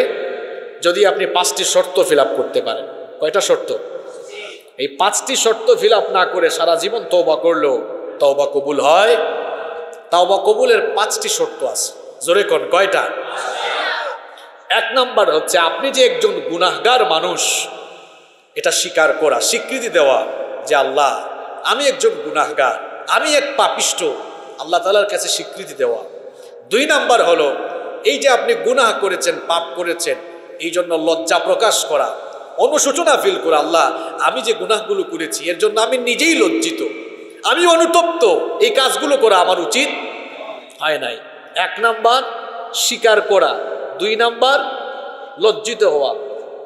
যদি আপনি পাঁচটি শর্ত ফিল করতে পারেন। কয়টা শর্ত? এই পাঁচটি শর্ত ফিল না করে সারা জীবন তওবা করলেও তওবা কবুল হয়। তওবা কবুলের পাঁচটি শর্ত আছে। জোরে কোন কয়টা? এক নাম্বার হচ্ছে আপনি যে একজন গুনাহগার মানুষ এটা স্বীকার করা, স্বীকৃতি দেওয়া যে আল্লাহ, আমি একজন গুনাহগার, আমি এক পাপিষ্ট। আল্লাহ তালার কাছে স্বীকৃতি দেওয়া। দুই নাম্বার হলো, এই যে আপনি গুনাহ করেছেন, পাপ করেছেন, এই জন্য লজ্জা প্রকাশ করা, অনুশোচনা ফিল করা, আল্লাহ, আমি যে গুনাহগুলো করেছি, এর জন্য আমি নিজেই লজ্জিত। আমি অনুতপ্ত, এই কাজগুলো করা আমার উচিত হয় নাই। এক নাম্বার, স্বীকার করা। দুই নাম্বার, লজ্জিত হওয়া।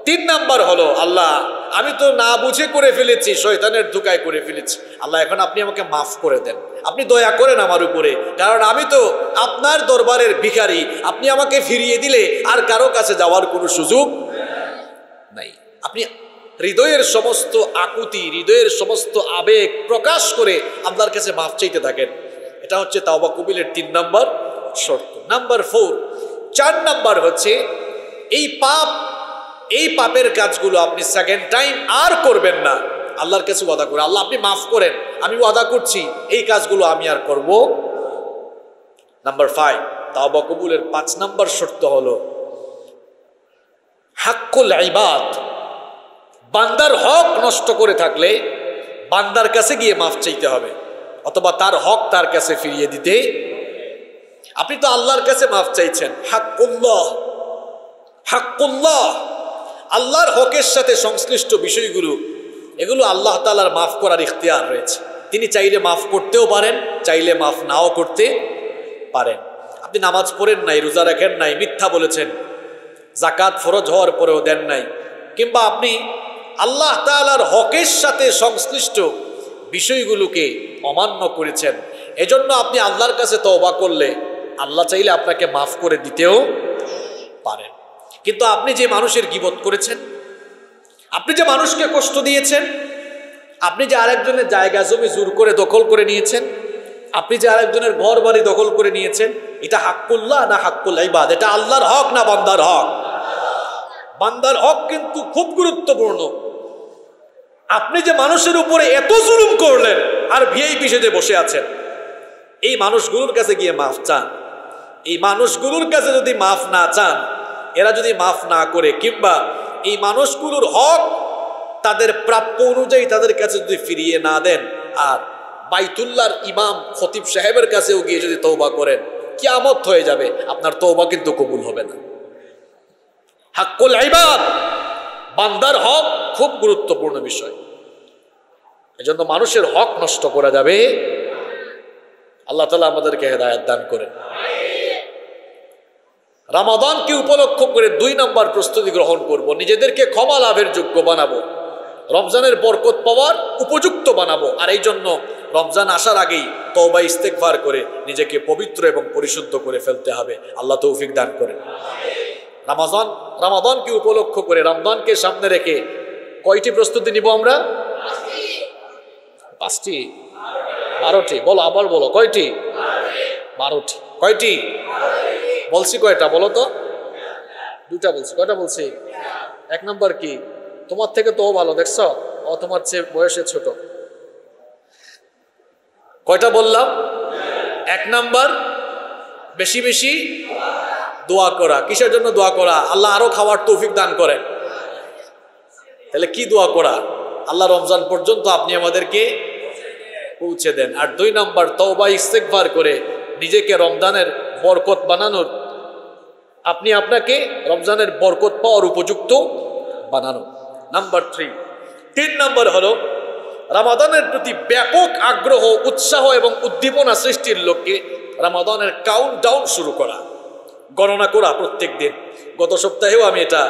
তিন নাম্বার হলো, আল্লাহ, আমি তো না বুঝে করে ফেলেছি, শয়তানের ধুকায় করে ফেলেছি। আল্লাহ, এখন আপনি আমাকে মাফ করে দেন। আপনি দয়া করেন আমার উপরে, কারণ আমি তো আপনার দরবারের ভিখারি। আপনি আমাকে ফিরিয়ে দিলে আর কারও কাছে যাওয়ার কোনো সুযোগ নাই। আপনি হৃদয়ের সমস্ত আকুতি, হৃদয়ের সমস্ত আবেগ প্রকাশ করে আল্লাহর কাছে মাফ চাইতে থাকেন। এটা হচ্ছে তাওবা কবিলের তিন নাম্বার শর্ত। নাম্বার ফোর, চার নাম্বার হচ্ছে, এই পাপ এই পাপের কাজগুলো আপনি সেকেন্ড টাইম আর করবেন না। আল্লাহর কাছে ওয়াদা করে। আল্লাহ, আপনি মাফ করেন। আমি ওয়াদা করছি, এই কাজগুলো আমি আর করব। নাম্বার ফাইভ তাওবা কবুলের পাঁচ নাম্বার শর্ত হলো, হাক্কুল ইবাদ। বান্দার হক নষ্ট করে থাকলে বান্দার কাছে গিয়ে মাফ চাইতে হবে, অথবা তার হক তার কাছে ফিরিয়ে দিতে। আপনি তো আল্লাহর কাছে মাফ চাইছেন। হাক্কুল্লাহ। হাক্কুল্লাহ। আল্লাহর হকের সাথে সংশ্লিষ্ট বিষয়গুলো, এগুলো আল্লাহ তালার মাফ করার ইখতিয়ার রয়েছে। তিনি চাইলে মাফ করতেও পারেন, চাইলে মাফ নাও করতে পারেন। আপনি নামাজ পড়েন নাই, রোজা রাখেন নাই, মিথ্যা বলেছেন জাকাত ফরজ হওয়ার পরেও দেন নাই, কিংবা আপনি আল্লাহ তালার হকের সাথে সংশ্লিষ্ট বিষয়গুলোকে অমান্য করেছেন, এজন্য আপনি আল্লাহর কাছে তওবা করলে আল্লাহ চাইলে আপনাকে মাফ করে দিতেও পারেন। কিন্তু আপনি যে মানুষের গিবত করেছেন, আপনি যে মানুষকে কষ্ট দিয়েছেন, আপনি যে আরেকজনের জায়গা জমি জোর করে দখল করে নিয়েছেন, আপনি যে আরেকজনের ঘর বাড়ি দখল করে নিয়েছেন, এটা হাক্কুল্লাহ না হাক্কুল ইবাদ? এটা আল্লাহর হক না বান্দার হক? বান্দার হক কিন্তু খুব গুরুত্বপূর্ণ। আপনি যে মানুষের উপরে এত জুলুম করলেন, আর ভিআইপি সেজে বসে আছেন, এই মানুষগুলোর কাছে গিয়ে মাফ চান। এই মানুষগুলোর কাছে যদি মাফ না চান এরা যদি মাফ না করে কিংবা এই মানুষগুলোর হক তাদের প্রাপ্য অনুযায়ী তাদের কাছে যদি ফিরিয়ে না দেন, আর বাইতুল্লাহর ইমাম খতিব সাহেবের কাছেও গিয়ে যদি তৌবা করেন, কিয়ামত হয়ে যাবে, আপনার তৌবা কিন্তু কবুল হবে না। হাক্কুল আইবাদ বান্দার হক খুব গুরুত্বপূর্ণ বিষয়। এজন্য মানুষের হক নষ্ট করা যাবে। আল্লাহ তালা আমাদেরকে হেদায়ত দান করেন। রামাদানকে উপলক্ষ করে দুই নম্বর প্রস্তুতি গ্রহণ করব। নিজেদেরকে ক্ষমা লাভের যোগ্য বানাবো। রমজানের বরকত পাওয়ার উপযুক্ত বানাবো। আর এই জন্য রমজান আসার আগেই তওবা ইস্তেকভার করে নিজেকে পবিত্র এবং পরিশুদ্ধ করে ফেলতে হবে। আল্লাহ তৌফিক দান করেন। রামাজান রামাদানকে উপলক্ষ করে রমজানকে সামনে রেখে কয়টি প্রস্তুতি নিব আমরা? পাঁচটি। বারোটি। বলো, আবার বলো, কয়টি? বারোটি। কয়টি? বলছি কয়টা বলো তো? দুটা বলছি, কয়টা বলছি? এক নম্বর কি? তোমার থেকে তো ভালো, দেখছ? ও তোমার চেয়ে বয়সে ছোট। কয়টা বললাম? এক নাম্বার, বেশি বেশি দোয়া করা। কিসের জন্য দোয়া করা? আল্লাহ আরও খাওয়ার তৌফিক দান করে তাহলে কি দোয়া করা? আল্লাহ রমজান পর্যন্ত আপনি আমাদেরকে পৌঁছে দেন। আর দুই নম্বর, তওবা ইস্তেকবার করে নিজেকে রমজানের বরকত বানানোর, আপনি আপনাকে রমজানের বরকত পাওয়ার উপযুক্ত বানানো। নাম্বার থ্রি তিন নম্বর হলো, রামাদানের প্রতি ব্যাপক আগ্রহ, উৎসাহ এবং উদ্দীপনা সৃষ্টির লক্ষ্যে রামাদানের কাউন্ট ডাউন শুরু করা। গণনা করা প্রত্যেক দিন। গত সপ্তাহেও আমি এটা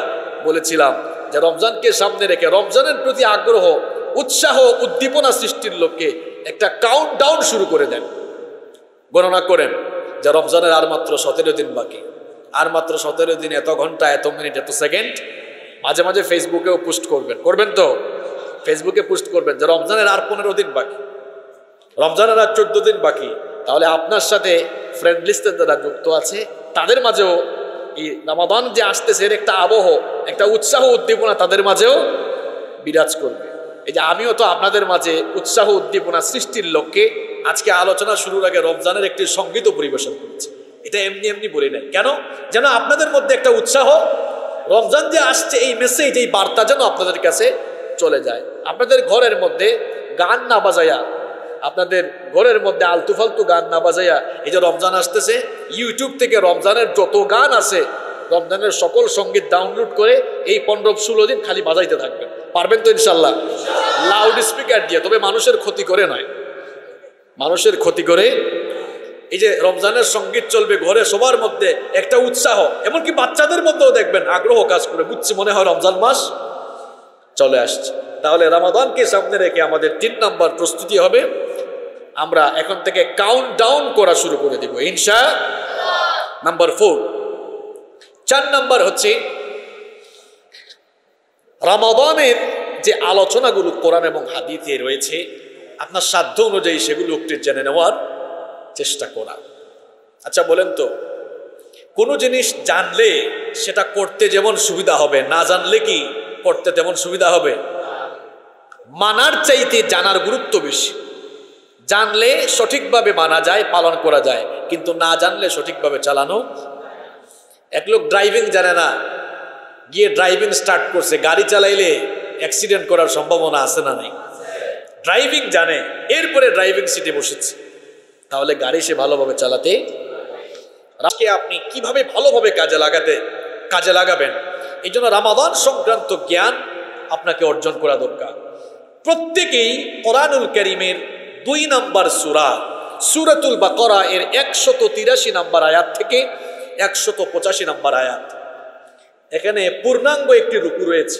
বলেছিলাম যে রমজানকে সামনে রেখে রমজানের প্রতি আগ্রহ, উৎসাহ, উদ্দীপনা সৃষ্টির লক্ষ্যে একটা কাউন্ট ডাউন শুরু করে দেন। গণনা করেন। যে রমজানের আর মাত্র সতেরো দিন বাকি। আর মাত্র সতেরো দিন এত ঘণ্টা, এত মিনিট এত সেকেন্ড মাঝে মাঝে ফেসবুকেও পোস্ট করবেন। করবেন তো? ফেসবুকে পোস্ট করবেন যে রমজানের আর পনেরো দিন বাকি। রমজানের আর চোদ্দ দিন বাকি। তাহলে আপনার সাথে ফ্রেন্ড লিস্টে যারা যুক্ত আছে, তাদের মাঝেও এই রামাদান যে আসতেছে, এর একটা আবহ, একটা উৎসাহ উদ্দীপনা তাদের মাঝেও বিরাজ করবে। এই যে আমিও তো আপনাদের মাঝে উৎসাহ উদ্দীপনা সৃষ্টির লক্ষ্যে আজকে আলোচনা শুরুর আগে রমজানের একটি সংগীত পরিবেশন করেছি। এটা এমনি এমনি বলি নাই কেন? যেন আপনাদের মধ্যে একটা উৎসাহ, রমজান যে আসছে, এই মেসেজ এই বার্তা যেন আপনাদের কাছে চলে যায়। আপনাদের ঘরের মধ্যে গান না বাজায়া, আপনাদের ঘরের মধ্যে আলতু ফালতু গান না বাজাইয়া এই যে রমজান আসতেছে ইউটিউব থেকে রমজানের যত গান আছে, রমজানের সকল সংগীত ডাউনলোড করে এই পনেরো ষোলো দিন খালি বাজাইতে থাকবেন। পারবেন তো ইনশাল্লাহ লাউড স্পিকার দিয়ে, তবে মানুষের ক্ষতি করে নয়। মানুষের ক্ষতি করে। এই যে রমজানের সংগীত চলবে ঘরে, সবার মধ্যে একটা উৎসাহ, এমনকি বাচ্চাদের মধ্যেও দেখবেন আগ্রহ কাজ করে। বুঝছি, মনে হয় রমজান মাস চলে আসছে। তাহলে রামাদানকে সামনে রেখে আমাদের তিন নাম্বার প্রস্তুতি হবে। আমরা এখন থেকে কাউন্ট ডাউন করা শুরু করে দিব, ইনশা নাম্বার ফোর চার নাম্বার হচ্ছে রামাদানের যে আলোচনাগুলো কোরআন এবং হাদিতে রয়েছে, আপনার সাধ্য অনুযায়ী সেগুলো একটু জেনে নেওয়ার চেষ্টা করা। আচ্ছা বলেন তো, কোনো জিনিস জানলে সেটা করতে যেমন সুবিধা হবে, না জানলে কি করতে তেমন সুবিধা হবে? মানার চাইতে জানার গুরুত্ব বেশি। জানলে সঠিকভাবে মানা যায়, পালন করা যায়, কিন্তু না জানলে সঠিকভাবে চালানো এক লোক ড্রাইভিং জানে না গিয়ে ড্রাইভিং স্টার্ট করছে, গাড়ি চালাইলে অ্যাক্সিডেন্ট করার সম্ভাবনা আছে না নেই? ড্রাইভিং জানে, এরপরে ড্রাইভিং সিটে বসেছে। তাহলে গাড়ি সে ভালোভাবে চালাতে আজকে আপনি কীভাবে ভালোভাবে কাজে লাগাতে, কাজে লাগাবেন, এই জন্য রামাদান সংক্রান্ত জ্ঞান আপনাকে অর্জন করা দরকার। প্রত্যেকেই কোরআনুল করিমের দুই নাম্বার সুরা, সুরাতুল বাকরা এর একশত তিরাশি নাম্বার আয়াত থেকে একশত পঁচাশি নাম্বার আয়াত। এখানে পূর্ণাঙ্গ একটি রুকু রয়েছে।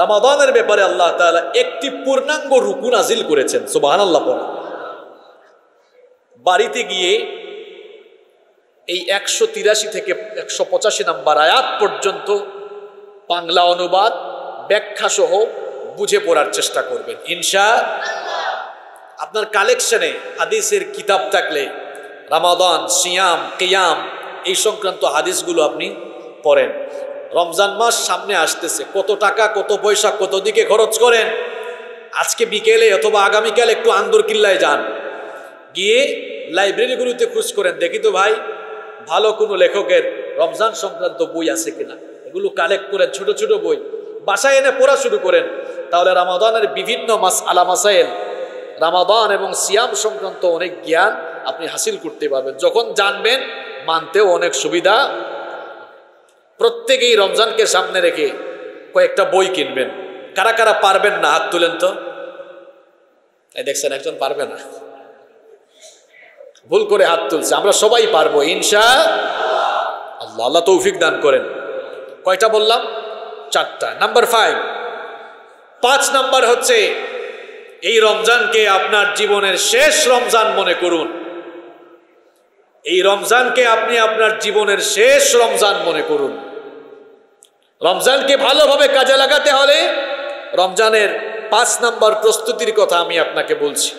রামাদানের ব্যাপারে আল্লাহ তাআলা একটি পূর্ণাঙ্গ রুকু নাজিল করেছেন সুবাহান আল্লাহ পরে বাড়িতে গিয়ে এই একশো তিরাশি থেকে একশো পঁচাশি নাম্বার আয়াত পর্যন্ত বাংলা অনুবাদ ব্যাখ্যা সহ বুঝে পড়ার চেষ্টা করবেন। ইনশা আপনার কালেকশনে হাদিসের কিতাব থাকলে রামাদান, সিয়াম, কেয়াম এই সংক্রান্ত হাদিসগুলো আপনি পড়েন। রমজান মাস সামনে আসতেছে। কত টাকা, কত পয়সা, কত দিকে খরচ করেন? আজকে বিকেলে অথবা আগামীকাল একটু আন্দর কিল্লায় যান। গিয়ে লাইব্রেরিগুলোতে খোঁজ করেন। দেখি তো ভাই, ভালো কোনো লেখকের রমজান সংক্রান্ত বই আছে কিনা? এগুলো কালেক্ট করেন, ছোট ছোট বই। বাসায় এনে পড়া শুরু করেন। তাহলে রামাদানের বিভিন্ন মাস, আলা মাসাইল রামাদান এবং সিয়াম সংক্রান্ত অনেক জ্ঞান আপনি হাসিল করতে পারবেন। যখন জানবেন, মানতেও অনেক সুবিধা। প্রত্যেকেই রমজানকে সামনে রেখে কয়েকটা বই কিনবেন। কারা কারা পারবেন না? হাত তুলেন তো। এই দেখছেন, একজন পারবে না। ভুল করে হাত তুলছে। আমরা সবাই পারব, ইনশা আল্লাহ। আল্লাহ তৌফিক দান করেন। কয়টা বললাম? চারটা। নাম্বার ফাইভ পাঁচ নাম্বার হচ্ছে, এই রমজানকে আপনার জীবনের শেষ রমজান মনে করুন। এই রমজানকে আপনি আপনার জীবনের শেষ রমজান মনে করুন। রমজানকে ভালোভাবে কাজে লাগাতে হলে রমজানের পাঁচ নাম্বার প্রস্তুতির কথা আমি আপনাকে বলছি।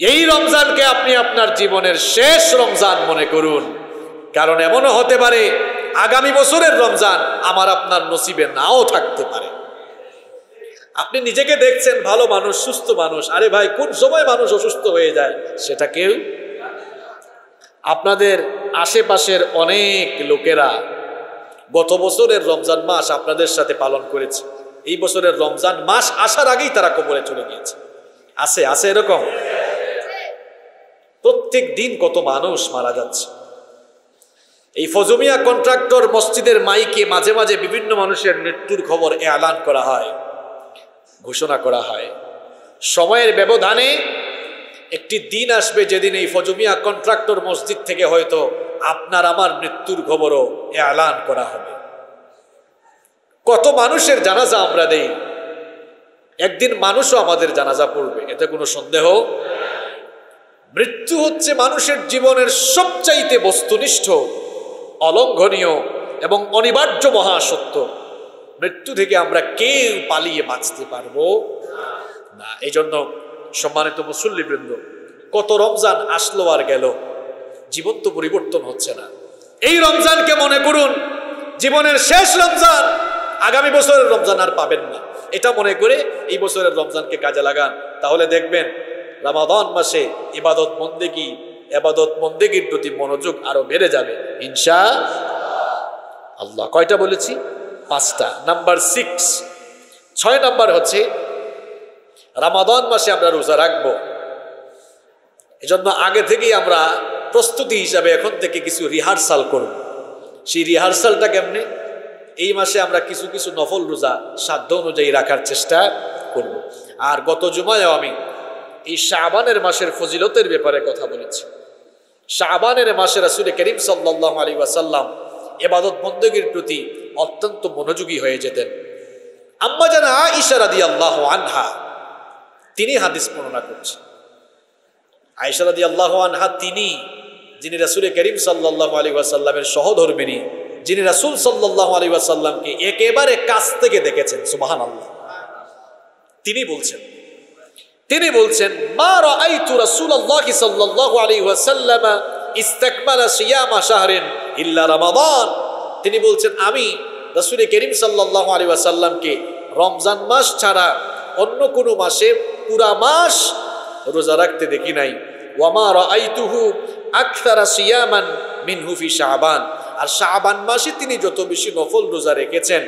এই রমজানকে আপনি আপনার জীবনের শেষ রমজান মনে করুন। কারণ এমনও হতে পারে, আগামী বছরের রমজান আমার আপনার নসিবে নাও থাকতে পারে। আপনি নিজেকে দেখছেন, ভালো মানুষ, সুস্থ মানুষ, আরে ভাই, কোন সময় মানুষ অসুস্থ হয়ে যায় সেটা কেউ? আপনাদের আশেপাশের অনেক লোকেরা গত বছরের রমজান মাস আপনাদের সাথে পালন করেছে। এই বছরের রমজান মাস আসার আগেই তারা কবরে চলে গিয়েছে। আছে আছে এরকম? প্রত্যেক দিন কত মানুষ মারা যাচ্ছে। এই ফজমিয়া কন্ট্রাক্টর মসজিদের মাইকে মাঝে মাঝে বিভিন্ন মানুষের মৃত্যুর খবর এলান করা হয়, ঘোষণা করা হয়। সময়ের ব্যবধানে একটি দিন আসবে যেদিন এই ফজমিয়া কন্ট্রাক্টর মসজিদ থেকে হয়তো আপনার আমার মৃত্যুর খবরও এলান করা হবে। কত মানুষের জানাজা আমরা দেই। একদিন মানুষও আমাদের জানাজা পড়বে, এতে কোনো সন্দেহ? মৃত্যু হচ্ছে মানুষের জীবনের সবচাইতে বস্তুনিষ্ঠ, অলঙ্ঘনীয় এবং অনিবার্য মহাসত্য। মৃত্যু থেকে আমরা কেউ পালিয়ে বাঁচতে পারব না। এই জন্য সম্মানিত মুসল্লিবৃন্দ, কত রমজান আসলো আর গেল? জীবন তো পরিবর্তন হচ্ছে না। এই রমজানকে মনে করুন, জীবনের শেষ রমজান, আগামী বছরের রমজান আর পাবেন না। এটা মনে করে এই বছরের রমজানকে কাজে লাগান। তাহলে দেখবেন, রামাদান মাসে ইবাদত মন্দেগি এবাদত মন্দেগির প্রতি মনোযোগ আরও বেড়ে যাবে, ইনশা আল্লাহ। কয়টা বলেছি? পাঁচটা। নাম্বার সিক্স ছয় নাম্বার হচ্ছে রামাদান মাসে আমরা রোজা রাখব। এজন্য আগে থেকেই আমরা প্রস্তুতি হিসাবে এখন থেকে কিছু রিহার্সাল করব। সেই রিহার্সালটা কেমনে? এই মাসে আমরা কিছু কিছু নফল রোজা সাধ্য অনুযায়ী রাখার চেষ্টা করব। আর গত জুমায়ও আমি এই শাহবানের মাসের ফজিলতের ব্যাপারে কথা বলেছি। শাহবানের মাসে রাসুল করিম সাল্লাহ আলী ওয়াসাল্লাম এবাদত বন্দগীর প্রতি অত্যন্ত মনোযোগী হয়ে যেতেন। আম্মা জানা ইশারাদি আল্লাহ আনহা তিনি হাদিস বর্ণনা করছেন। আয়সারাদি আল্লাহ আনহা তিনি, যিনি রাসুল করিম সাল্লাহ আলী ওয়াসাল্লামের সহধর্মিনী, যিনি রাসুল সাল্লাহ আলী ওয়াসাল্লামকে একেবারে কাছ থেকে দেখেছেন সুবাহান আল্লাহ তিনি বলছেন তিনি বলছেন, মা রাআইতু রাসূলুল্লাহ সাল্লাল্লাহু আলাইহি ওয়াসাল্লাম ইস্তাকমালা সিয়ামা শাহরিন ইল্লা রমাদান। তিনি বলছেন, আমি রাসূল করিম সাল্লাল্লাহু আলাইহি ওয়াসাল্লামকে রমজান মাস ছাড়া অন্য কোনো মাসে পুরা মাস রোজা রাখতে দেখি নাই। ওয়ামা রাআইতুহু আকসারা সিয়ামান মিনহু ফি শাবান। আর শাবান মাসে তিনি যত বেশি নফল রোজা রেখেছেন,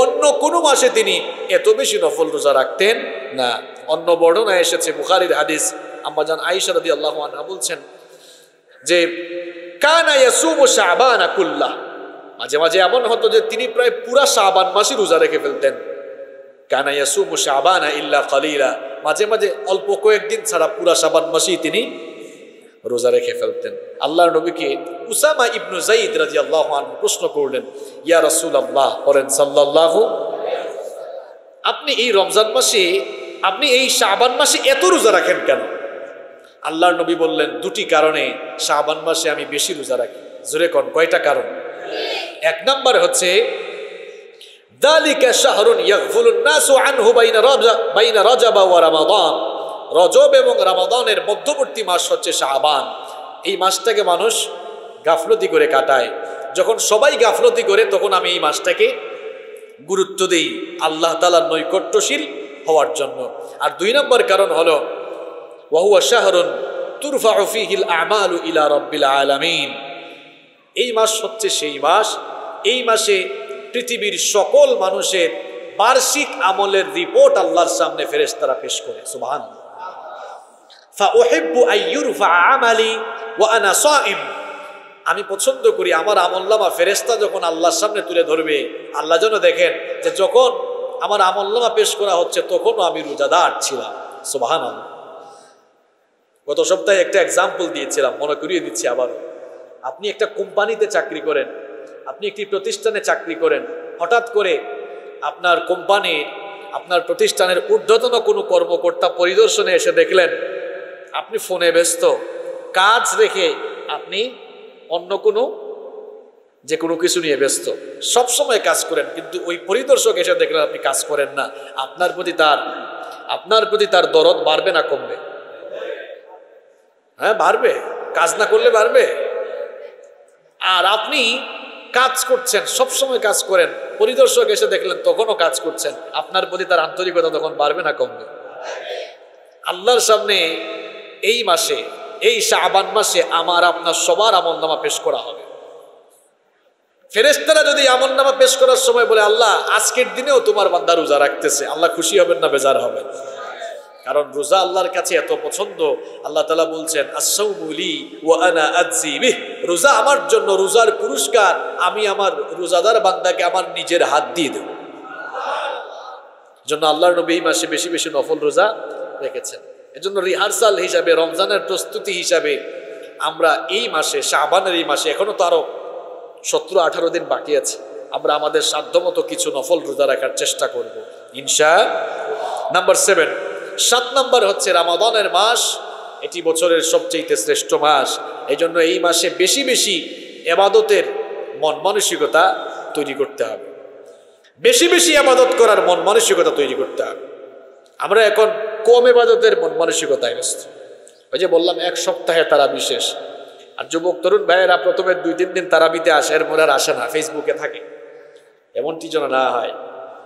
অন্য কোনো মাসে তিনি এত বেশি নফল রোজা রাখতেন না। অন্য বর্ণনায় এসেছে বুখারির হাদিস। আম্মাজান আয়েশা রাদিয়াল্লাহু আনহা বলছেন যে, কানা ইয়াসুমু শাবান কুল্লাহ। মাঝে মাঝে এমন হতো যে তিনি প্রায় পুরা শাবান মাসই রোজা রেখে ফেলতেন। কানা ইয়াসুমু শাবানা ইল্লা কালিলা। মাঝে মাঝে অল্প কয়েকদিন ছাড়া পুরা শাবান মাসই তিনি রোজা রেখে ফেলতেন। আল্লাহর নবীকে উসামা ইবনু জাইদ রাদিয়াল্লাহু আনহু প্রশ্ন করলেন, ইয়া রাসূলুল্লাহ? বলেন সাল্লাল্লাহু আপনি এই রমজান মাসে, আপনি এই শাবান মাসে এত রোজা রাখেন কেন? আল্লাহর নবী বললেন, দুটি কারণে শাবান মাসে আমি বেশি রোজা রাখি। জোরে কন, কয়টা কারণ? এক নাম্বার হচ্ছে দালিকা শাহরুন ইয়াগফুলুন নাসু আনহু বাইনা রাজা, বাইনা রাজাবা ওয়া রামাদান। রজব এবং রামাদানের মধ্যবর্তী মাস হচ্ছে শাহবান। এই মাসটাকে মানুষ গাফলতি করে কাটায়। যখন সবাই গাফলতি করে, তখন আমি এই মাসটাকে গুরুত্ব দিই। আল্লাহ তালার নৈকট্যশীল হওয়ার জন্য। আর দুই নম্বর কারণ হলো ওয়াহুয়া শাহরুন তুরফা ফিহিল আমালু ইলা রব্বিল আলামিন। এই মাস হচ্ছে সেই মাস। এই মাসে পৃথিবীর সকল মানুষের বার্ষিক আমলের রিপোর্ট আল্লাহর সামনে ফেরেশতারা পেশ করে সুবহান আমি পছন্দ করি আমার আমল্লামা ফেরেস্তা যখন আল্লাহর সামনে তুলে ধরবে, আল্লাহ যেন দেখেন যে যখন আমার আমল্লামা পেশ করা হচ্ছে তখনও আমি রোজাদার ছিলাম সুবাহান গত সপ্তাহে একটা এক্সাম্পল দিয়েছিলাম, মনে করিয়ে দিচ্ছি আবার আপনি একটা কোম্পানিতে চাকরি করেন আপনি একটি প্রতিষ্ঠানে চাকরি করেন, হঠাৎ করে আপনার কোম্পানির আপনার প্রতিষ্ঠানের ঊর্ধ্বতন কোনো কর্মকর্তা পরিদর্শনে এসে দেখলেন, আপনি ফোনে ব্যস্ত। কাজ রেখে আপনি অন্য কোনো, যে কোনো কিছু নিয়ে ব্যস্ত। সব সময় কাজ করেন, কিন্তু ওই পরিদর্শক এসে দেখলেন আপনি কাজ করেন না। আপনার প্রতি তার, আপনার প্রতি তার দরদ বাড়বে না কমবে? হ্যাঁ বাড়বে। কাজ না করলে বাড়বে। আর আপনি কাজ করছেন সব সময় কাজ করেন। পরিদর্শক এসে দেখলেন, তখনও কাজ করছেন। আপনার প্রতি তার আন্তরিকতা তখন বাড়বে না কমবে। আল্লাহর সামনে এই মাসে, এই শাহবান মাসে আমার, আপনার সবার আমল নামা পেশ করা হবে। ফেরেস্তারা যদি আমল নামা পেশ করার সময় বলে, আল্লাহ, আজকের দিনেও তোমার বান্দা রোজা রাখতেছে, আল্লাহ খুশি হবেন না, বেজার হবেন। কারণ রোজা আল্লাহর কাছে এত পছন্দ, আল্লাহ তালা বলছেন আসাউলি ও আনা আজিবিহ রোজা আমার জন্য, রোজার পুরস্কার, আমি আমার রোজাদার বান্দাকে আমার নিজের হাত দিয়ে দেব। জন্য আল্লাহর নবী এই মাসে বেশি বেশি নফল রোজা রেখেছেন। এজন্য রিহার্সাল হিসাবে, রমজানের প্রস্তুতি হিসাবে আমরা এই মাসে শাহবানের এই মাসে এখনও তো সতেরো আঠারো দিন বাকি আছে, আমরা আমাদের সাধ্যমতো কিছু নফল রোজা রাখার চেষ্টা করব, ইনশা নাম্বার সেভেন সাত নম্বর হচ্ছে রামাদনের মাস। এটি বছরের সবচেয়ে শ্রেষ্ঠ মাস। এই জন্য এই মাসে বেশি বেশি এবাদতের মন মানসিকতা তৈরি করতে হবে। বেশি বেশি আবাদত করার মন মানসিকতা তৈরি করতে হবে। আমরা এখন কম এবাদতের মন মানসিকতায় ব্যস্ত। ওই যে বললাম, এক সপ্তাহে তারা বিশেষ আর যুবক, তরুণ ভাইয়েরা প্রথমে দুই, তিন দিন তারাবিতে আসে এর মনে আর আসে না, ফেসবুকে থাকে। এমনটি যেন না হয়।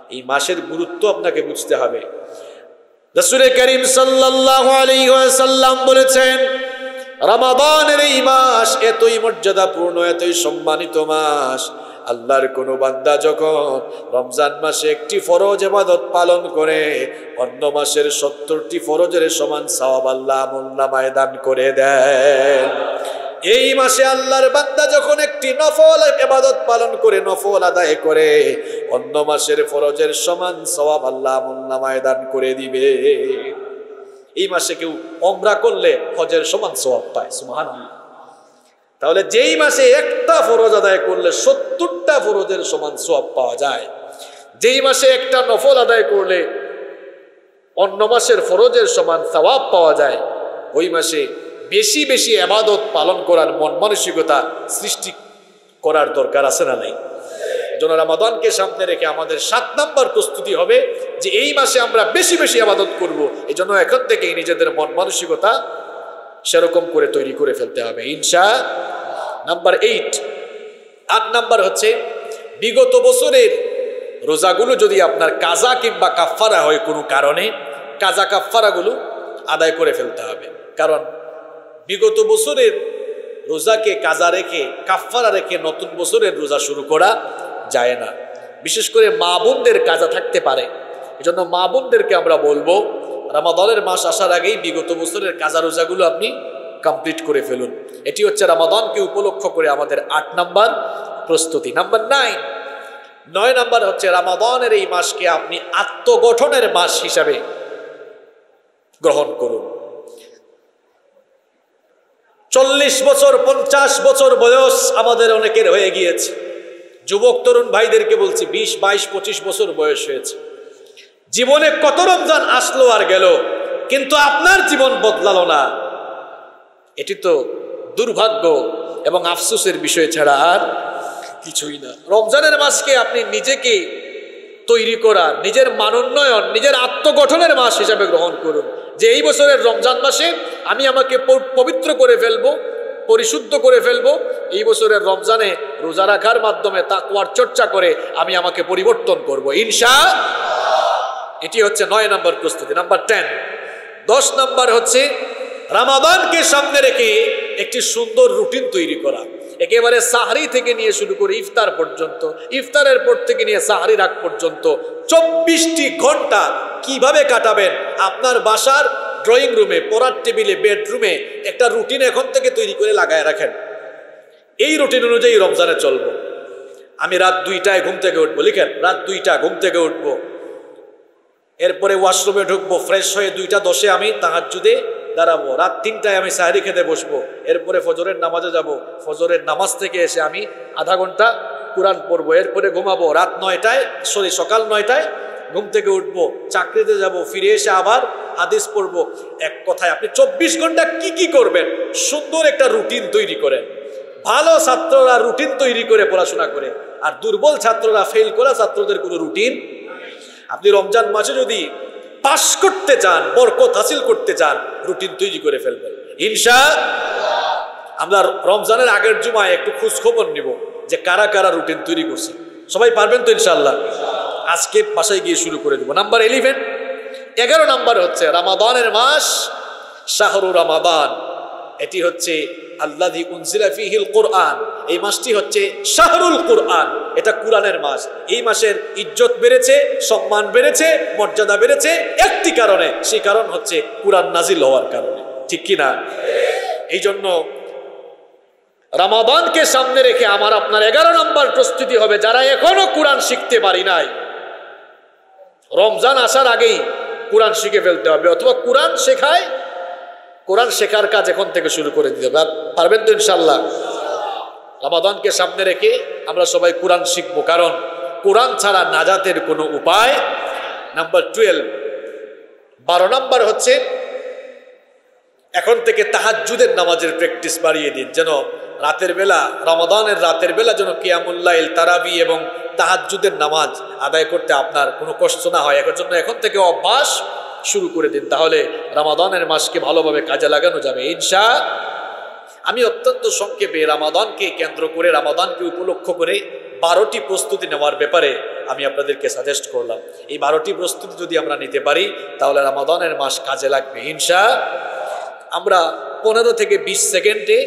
এই মাসের গুরুত্ব আপনাকে বুঝতে হবে। রসুলের করিম ওয়াসাল্লাম বলেছেন, রমাদানের এই মাস এতই মর্যাদাপূর্ণ, এতই সম্মানিত মাস। আল্লাহর কোন বান্দা যখন রমজান মাসে একটি ফরজ এবাদত পালন করে, অন্য মাসের সত্তরটি ফরজের সমান সওয়াব আল্লাহ আমুল্লামায় দান করে দেন। এই মাসে আল্লাহর বান্দা যখন একটি নফল এবাদত পালন করে, নফল আদায় করে, অন্য মাসের ফরজের সমান সওয়াব আল্লাহ আমুল্লামায় দান করে দিবে। এই মাসে কেউ অমরা করলে হজের সমান সওয়াব পায় সুমাহান তাহলে যেই মাসে একটা ফরজ আদায় করলে সত্তরটা ফরজের সমান সোয়াব পাওয়া যায়। যেই মাসে একটা নফল আদায় করলে অন্য মাসের ফরজের সমান সওয়াব পাওয়া যায়, ওই মাসে বেশি বেশি আবাদত পালন করার মন মানসিকতা সৃষ্টি করার দরকার আছে না নাই? জন্য রামাদানকে সামনে রেখে আমাদের সাত নাম্বার প্রস্তুতি হবে যে এই মাসে আমরা বেশি বেশি আবাদত করব। এই জন্য এখন থেকেই নিজেদের মন মানসিকতা সেরকম করে তৈরি করে ফেলতে হবে। ইনশা নাম্বার এইট আট নাম্বার হচ্ছে, বিগত বছরের রোজাগুলো যদি আপনার কাজা কিংবা কাফারা হয় কোনো কারণে, কাজা কাফারাগুলো আদায় করে ফেলতে হবে। কারণ বিগত বছরের রোজাকে কাজা রেখে কাফারা রেখে নতুন বছরের রোজা শুরু করা যায় না। বিশেষ করে মা বোনদের কাজা থাকতে পারে। এজন্য মা বোনদেরকে আমরা বলব রামাদলের মাস আসার আগেই বিগত বছরের কাজা রোজাগুলো আপনি কমপ্লিট করে ফেলুন। এটি হচ্ছে রামাদনকে উপলক্ষ করে আমাদের আট নাম্বার প্রস্তুতি। Number nine. নয় নাম্বার হচ্ছে রামাদনের এই মাসকে আপনি আত্মগঠনের মাস হিসাবে গ্রহণ করুন। চল্লিশ বছর, পঞ্চাশ বছর বয়স আমাদের অনেকের হয়ে গিয়েছে। যুবক, তরুণ ভাইদেরকে বলছি, বিশ, বাইশ, পঁচিশ বছর বয়স হয়েছে। জীবনে কত রমজান আসলো আর গেল, কিন্তু আপনার জীবন বদলালো না। এটি তো দুর্ভাগ্য এবং আফসোসের বিষয় ছাড়া আর কিছুই না। রমজানের মাসকে আপনি নিজেকে তৈরি করা, নিজের মানোন্নয়ন, নিজের আত্মগঠনের মাস হিসাবে গ্রহণ করুন। যে এই বছরের রমজান মাসে আমি আমাকে পবিত্র করে ফেলব, পরিশুদ্ধ করে ফেলব, এই বছরের রমজানে রোজা রাখার মাধ্যমে তাকুয়ার চর্চা করে আমি আমাকে পরিবর্তন করব, ইনশা এটি হচ্ছে নয় নম্বর প্রস্তুতি, নাম্বার টেন। দশ নম্বর হচ্ছে, রামাদানকে সামনে রেখে একটি সুন্দর রুটিন তৈরি করা। একেবারে সাহারি থেকে নিয়ে শুরু করে ইফতার পর্যন্ত, ইফতারের পর থেকে নিয়ে সাহারি রাখ পর্যন্ত চব্বিশটি ঘণ্টা কীভাবে কাটাবেন? আপনার বাসার ড্রয়িং রুমে, পড়ার টেবিলে, বেডরুমে একটা রুটিন এখন থেকে তৈরি করে লাগায় রাখেন। এই রুটিন অনুযায়ী রমজানে চলবো। আমি রাত দুইটায় ঘুম থেকে উঠবো, লিখেন, রাত দুইটা ঘুম থেকে উঠবো। এরপরে ওয়াশরুমে ঢুকবো, ফ্রেশ হয়ে দুইটা দশে আমি তাহার জুদে দাঁড়াবো। রাত তিনটায় আমি সাহারি খেতে বসবো। এরপরে ফজরের নামাজে যাব। ফজরের নামাজ থেকে এসে আমি আধা ঘণ্টা কোরআন পড়ব। এরপরে ঘুমাবো। রাত নয়টায়, সরি, সকাল নয়টায় ঘুম থেকে উঠবো। চাকরিতে যাব। ফিরে এসে আবার হাদিস পড়ব। এক কথায়, আপনি চব্বিশ ঘণ্টা কি কি করবেন? সুন্দর একটা রুটিন তৈরি করেন। ভালো ছাত্ররা রুটিন তৈরি করে পড়াশোনা করে। আর দুর্বল ছাত্ররা, ফেল করা ছাত্রদের কোনো রুটিন? আপনি রমজান মাসে যদি পাশ করতে চান, বরকত হাসিল করতে চান, রুটিন তৈরি করে ফেলবেন। ইনশা আমরা রমজানের আগের জুমায় একটু খোঁজ খবর নিব যে কারা কারা রুটিন তৈরি করছে। সবাই পারবেন তো ইনশাল্লাহ আজকে বাসায় গিয়ে শুরু করে দেবো। নাম্বার ইলেভেন এগারো নাম্বার হচ্ছে, রামাদানের মাস, শাহরু রামাদান। এটি হচ্ছে আল্লাদি উনজিলা ফিহিল কোরআন। এই মাসটি হচ্ছে শাহরুল কোরআন। এটা কোরআনের মাস। এই মাসের ইজ্জত বেড়েছে, সম্মান বেড়েছে, মর্যাদা বেড়েছে একটি কারণে। সেই কারণ হচ্ছে কোরআন নাজিল হওয়ার কারণে। ঠিক কি না? এই জন্য রামাদানকে সামনে রেখে আমার আপনার এগারো নম্বর প্রস্তুতি হবে, যারা এখনও কোরআন শিখতে পারি নাই। রমজান আসার আগেই কোরআন শিখে ফেলতে হবে, অথবা কোরআন শেখায় কোরআন শেখার কাজ এখন থেকে শুরু করে দিতে পারবেন তো ইনশাল্লাহ রমাদানকে সামনে রেখে আমরা সবাই কোরআন শিখব। কারণ কোরআন ছাড়া নাজাতের কোনো উপায় নাম্বার টুয়েলভ বারো নাম্বার হচ্ছে এখন থেকে তাহাজ্জুদের নামাজের প্র্যাকটিস বাড়িয়ে দিন। যেন রাতের বেলা, রমাদানের রাতের বেলা যেন কিয়ামুল্লাইল তারাবি এবং তাহাজ্জুদের নামাজ আদায় করতে আপনার কোনো কষ্ট না হয়। এর জন্য এখন থেকে অভ্যাস শুরু করে দিন, তাহলে রামাদানের মাসকে ভালোভাবে কাজে লাগানো যাবে। ইনশা, আমি অত্যন্ত সংক্ষেপে রামাদানকে কেন্দ্র করে, রামাদানকে উপলক্ষ করে বারোটি প্রস্তুতি নেওয়ার ব্যাপারে আমি আপনাদেরকে সাজেস্ট করলাম। এই বারোটি প্রস্তুতি যদি আমরা নিতে পারি, তাহলে রামাদানের মাস কাজে লাগবে। হিংসা আমরা পনেরো থেকে বিশ সেকেন্ডে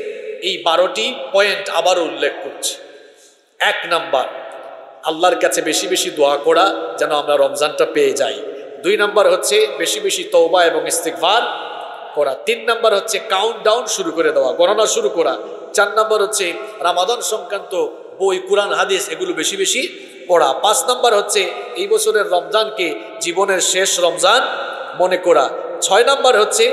এই বারোটি পয়েন্ট আবারও উল্লেখ করছি। এক নাম্বার, আল্লাহর কাছে বেশি বেশি দোয়া করা, যেন আমরা রমজানটা পেয়ে যাই। দুই নাম্বার হচ্ছে বেশি বেশি তৌবা এবং ইস্তিকভার করা। তিন নাম্বার হচ্ছে কাউন্ট ডাউন শুরু করে দেওয়া, গণনা শুরু করা। চার নাম্বার হচ্ছে রামাদন সংক্রান্ত বই, কোরআন, হাদিস এগুলো বেশি বেশি পড়া। পাঁচ নাম্বার হচ্ছে এই বছরের রমজানকে জীবনের শেষ রমজান মনে করা। ছয় নাম্বার হচ্ছে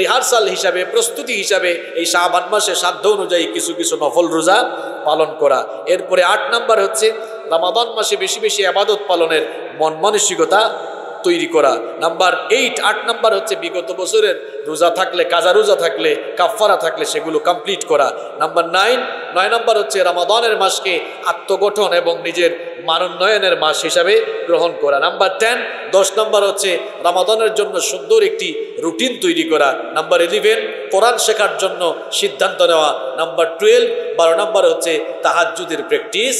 রিহার্সাল হিসাবে, প্রস্তুতি হিসাবে এই শাহবান মাসে সাধ্য অনুযায়ী কিছু কিছু নফল রোজা পালন করা। এরপরে আট নাম্বার হচ্ছে রামাদান মাসে বেশি বেশি আবাদত পালনের মন মানসিকতা তৈরি করা। নাম্বার এইট আট নাম্বার হচ্ছে বিগত বছরের। রোজা থাকলে, কাজা রোজা থাকলে কাফারা থাকলে সেগুলো কমপ্লিট করা। নাম্বার নাইন নয় নাম্বার হচ্ছে রামাদানের মাসকে আত্মগঠন এবং নিজের মানোন্নয়নের মাস হিসাবে গ্রহণ করা। নাম্বার টেন দশ নাম্বার হচ্ছে রামাদানের জন্য সুন্দর একটি রুটিন তৈরি করা। নাম্বার ইলেভেন কোরআন শেখার জন্য সিদ্ধান্ত নেওয়া। নাম্বার টুয়েলভ বারো নাম্বার হচ্ছে তাহাজুদের প্র্যাকটিস